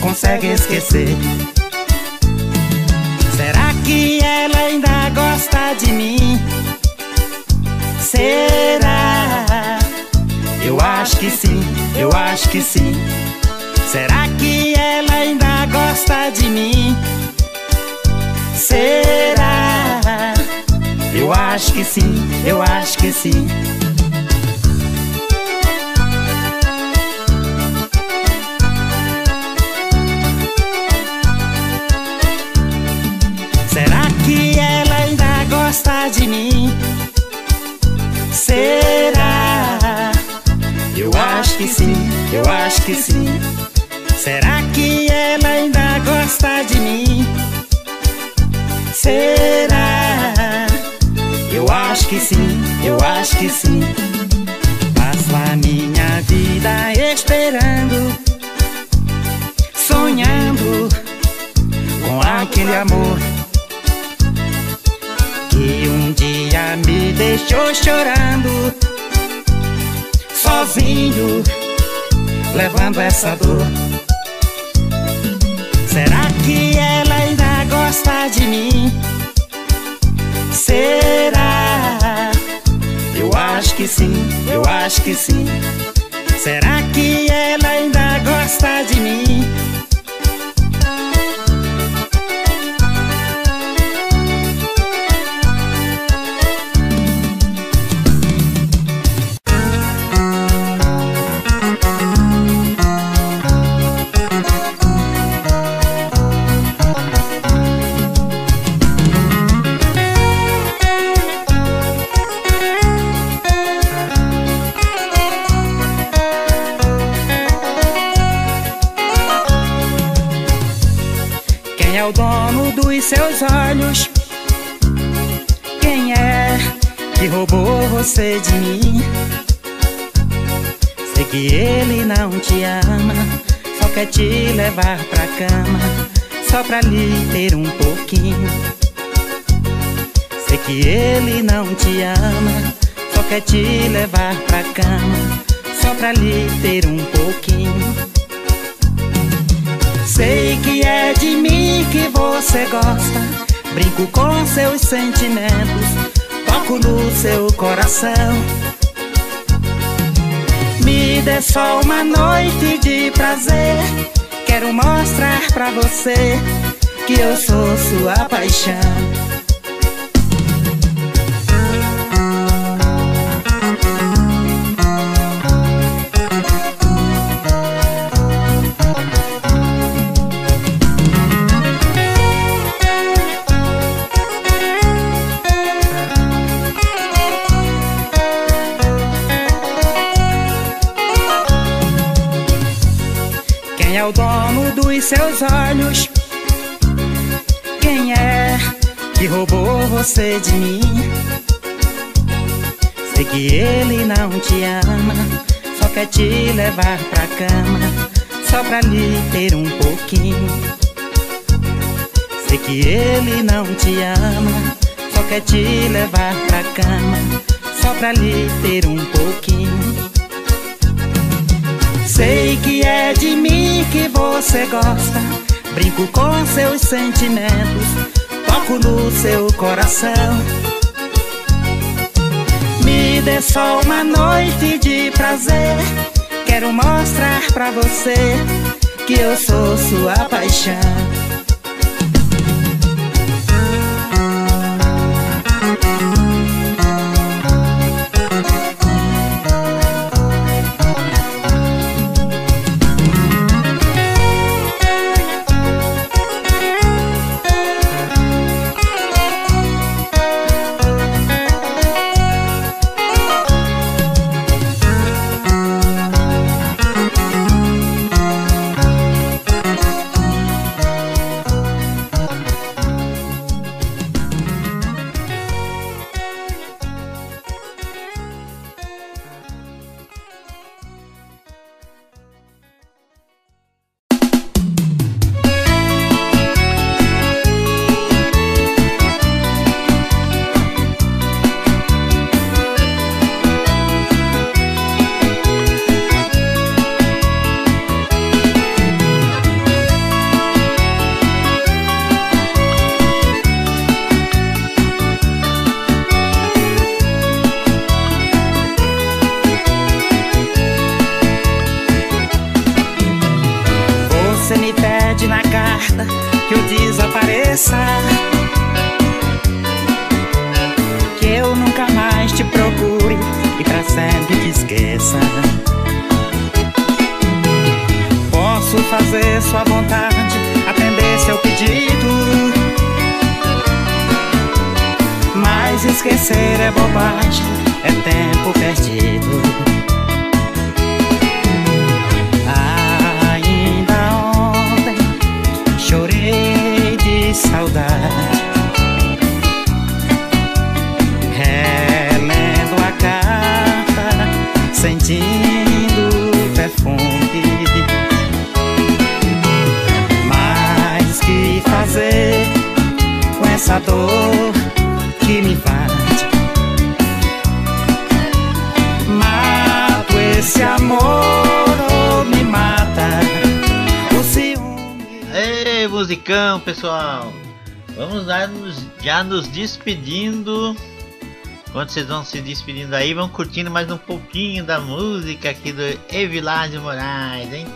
consegue esquecer. Será que ela ainda gosta de mim? Será? Acho que sim, eu acho que sim. Será que ela ainda gosta de mim? Será? Eu acho que sim, eu acho que sim. Será que ela ainda gosta de mim? Será? Que sim, eu acho que sim. Será que ela ainda gosta de mim? Será? Eu acho que sim, eu acho que sim. Passo a minha vida esperando, sonhando com aquele amor que um dia me deixou chorando, sozinho, levando essa dor. Será que ela ainda gosta de mim? Será? Eu acho que sim, eu acho que sim. Será que ela ainda gosta de mim? Olhos? Quem é que roubou você de mim? Sei que ele não te ama, só quer te levar pra cama, só pra lhe ter um pouquinho. Sei que ele não te ama, só quer te levar pra cama, só pra lhe ter um pouquinho. Sei que é de mim que você gosta. Brinco com seus sentimentos, toco no seu coração. Me dê só uma noite de prazer. Quero mostrar pra você que eu sou sua paixão. Seus olhos? Quem é que roubou você de mim? Sei que ele não te ama, só quer te levar pra cama, só pra lhe ter um pouquinho. Sei que ele não te ama, só quer te levar pra cama, só pra lhe ter um pouquinho. Sei que é de mim que você gosta. Brinco com seus sentimentos, toco no seu coração. Me dê só uma noite de prazer. Quero mostrar pra você que eu sou sua paixão. Despedindo. Enquanto vocês vão se despedindo aí, vão curtindo mais um pouquinho da música aqui do Evilásio Moraes, hein?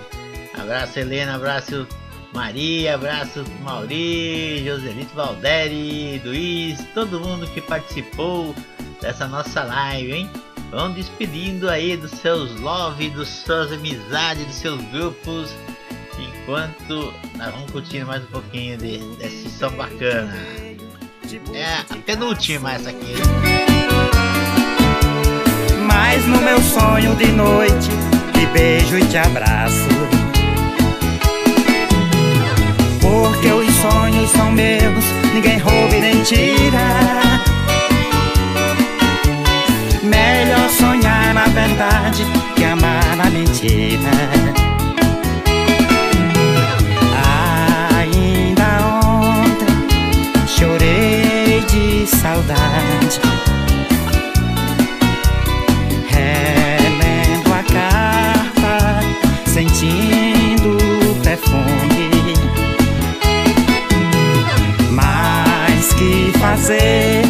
Abraço Helena, abraço Maria, abraço Mauri, Joselito Valderi, Luiz, todo mundo que participou dessa nossa live, hein? Vão despedindo aí dos seus love, dos suas amizades, dos seus grupos. Enquanto nós vamos curtindo mais um pouquinho de, desse som bacana. É a penúltima essa aqui. Mas no meu sonho de noite te beijo e te abraço. Porque os sonhos são meus, ninguém rouba e nem tira. Melhor sonhar na verdade que amar na mentira. Saudade. Relendo a carta, sentindo o perfume. Mas que fazer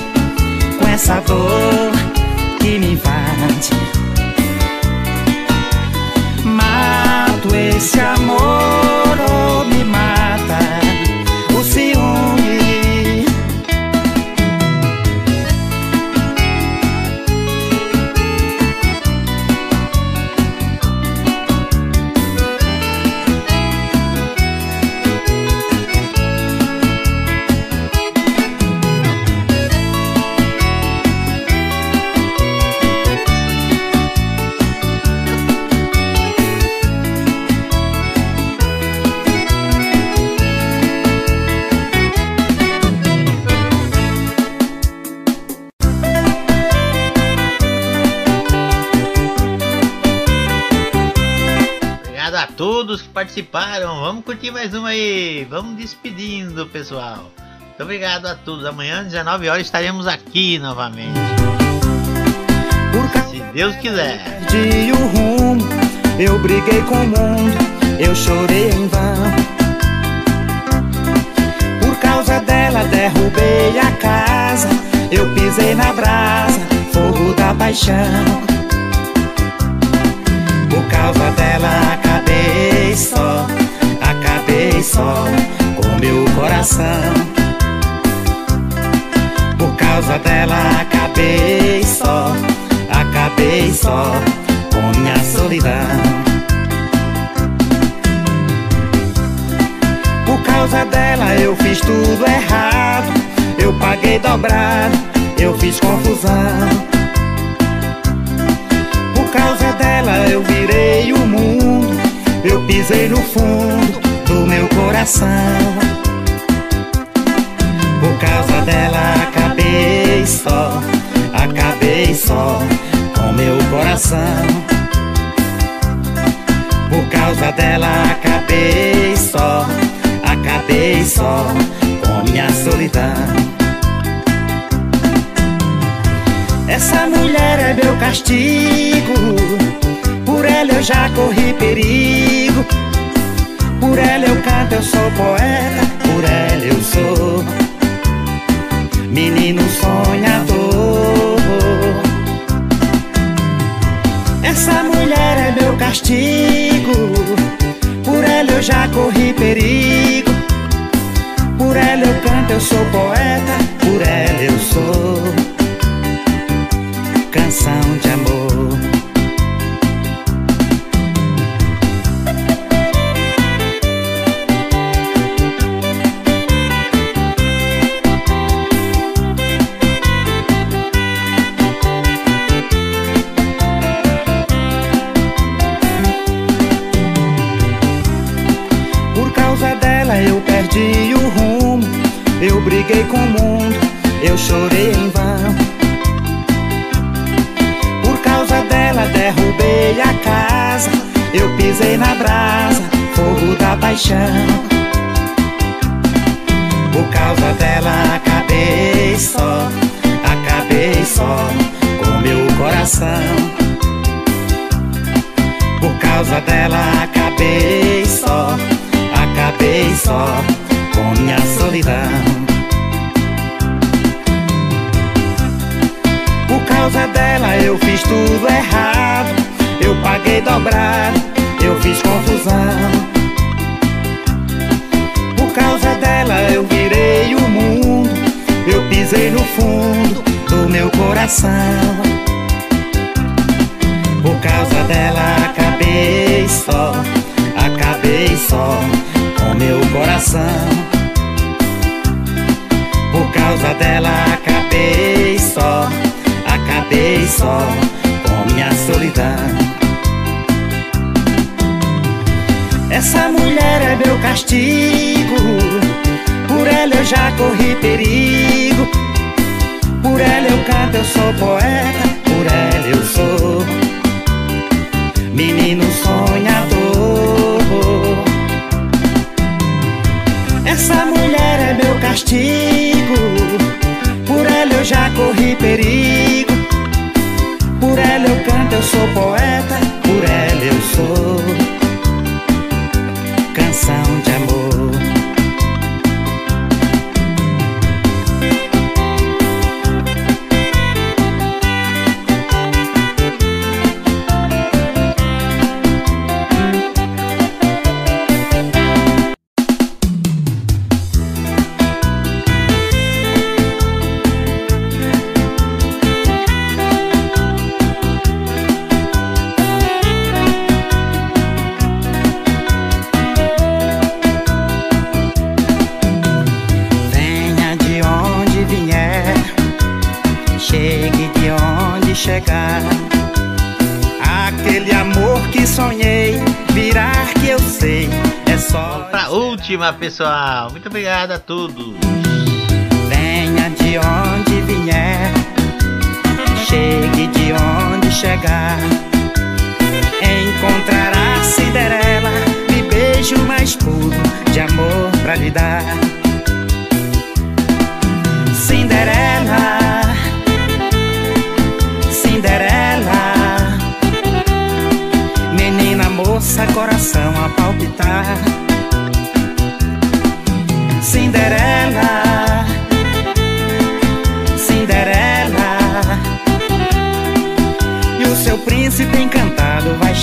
com essa dor que me invade? Mato esse amor ou me mata participaram. Vamos curtir mais uma aí. Vamos despedindo, pessoal. Muito obrigado a todos. Amanhã, 19 horas, estaremos aqui novamente. Se Deus quiser. perdi o rumo, eu briguei com o mundo, eu chorei em vão. Por causa dela derrubei a casa, eu pisei na brasa, fogo da paixão. Por causa dela acabei só, acabei só com meu coração. Por causa dela acabei só, acabei só com minha solidão. Por causa dela eu fiz tudo errado, eu paguei dobrado, eu fiz confusão. Por causa dela eu virei o mundo, eu pisei no fundo do meu coração. Por causa dela acabei só, acabei só com meu coração. Por causa dela acabei só, acabei só com minha solidão. Essa mulher é meu castigo, por ela eu já corri perigo. Por ela eu canto, eu sou poeta, por ela eu sou menino sonhador. Essa mulher é meu castigo, por ela eu já corri perigo. Por ela eu canto, eu sou poeta, por ela eu sou canção de amor. Paixão. Por causa dela acabei só com meu coração. Por causa dela acabei só, acabei só com minha solidão. Por causa dela eu fiz tudo errado, eu paguei dobrado, eu fiz confusão. Causa dela eu virei o mundo, eu pisei no fundo do meu coração. Por causa dela acabei só, acabei só com meu coração. Por causa dela acabei só, acabei só com minha solidão. Essa mulher é meu castigo, por ela eu já corri perigo. Por ela eu canto, eu sou poeta, por ela eu sou menino sonhador. Essa mulher é meu castigo, por ela eu já corri perigo. Por ela eu canto, eu sou poeta, por ela eu sou última, pessoal. Muito obrigado a todos. Venha de onde vier, chegue de onde chegar. Encontrará Cinderela, me beijo mais puro de amor pra lhe dar.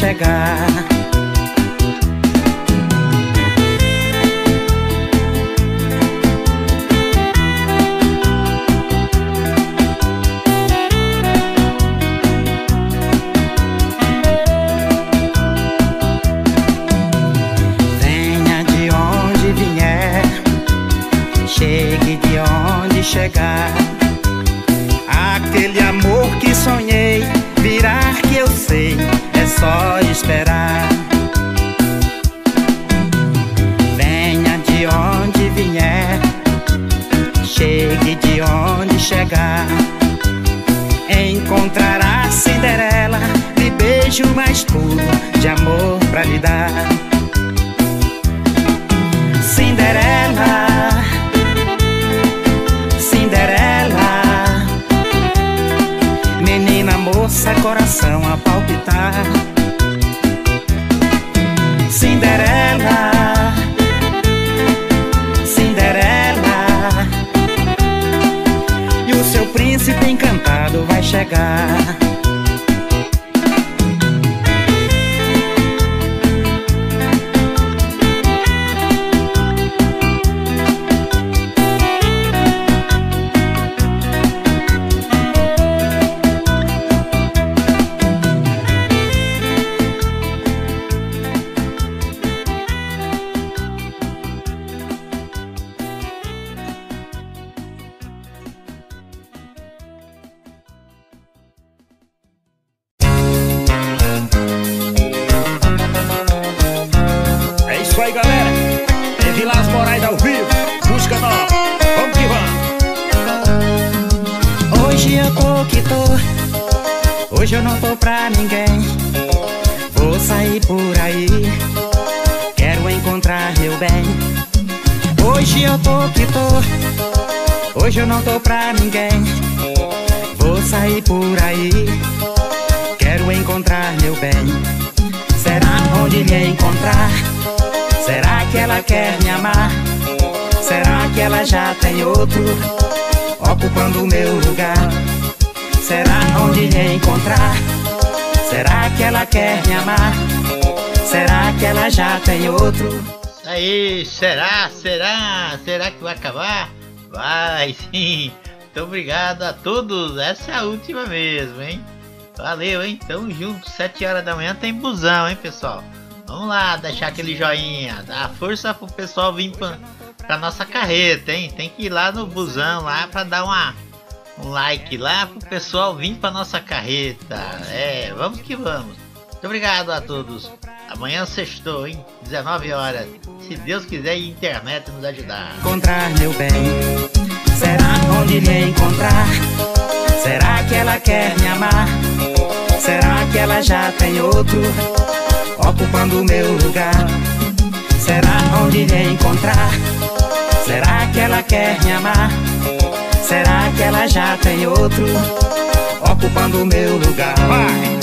Chegar. Obrigado a todos. Essa é a última mesmo, hein? Valeu, hein? Tamo junto. 7 horas da manhã tem busão, hein, pessoal? Vamos lá, deixar aquele joinha. Dá força pro pessoal vir pra, pra nossa carreta, hein? Tem que ir lá no busão lá pra dar uma, um like lá pro pessoal vir pra nossa carreta. É, vamos que vamos. Muito obrigado a todos. Amanhã sextou, hein? 19 horas. Se Deus quiser e a internet nos ajudar. encontrar meu bem? Será onde lhe encontrar? Será que ela quer me amar? Será que ela já tem outro ocupando o meu lugar? Será onde lhe encontrar? Será que ela quer me amar? Será que ela já tem outro ocupando o meu lugar? Vai!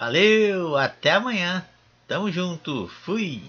Valeu, até amanhã. Tamo junto. Fui.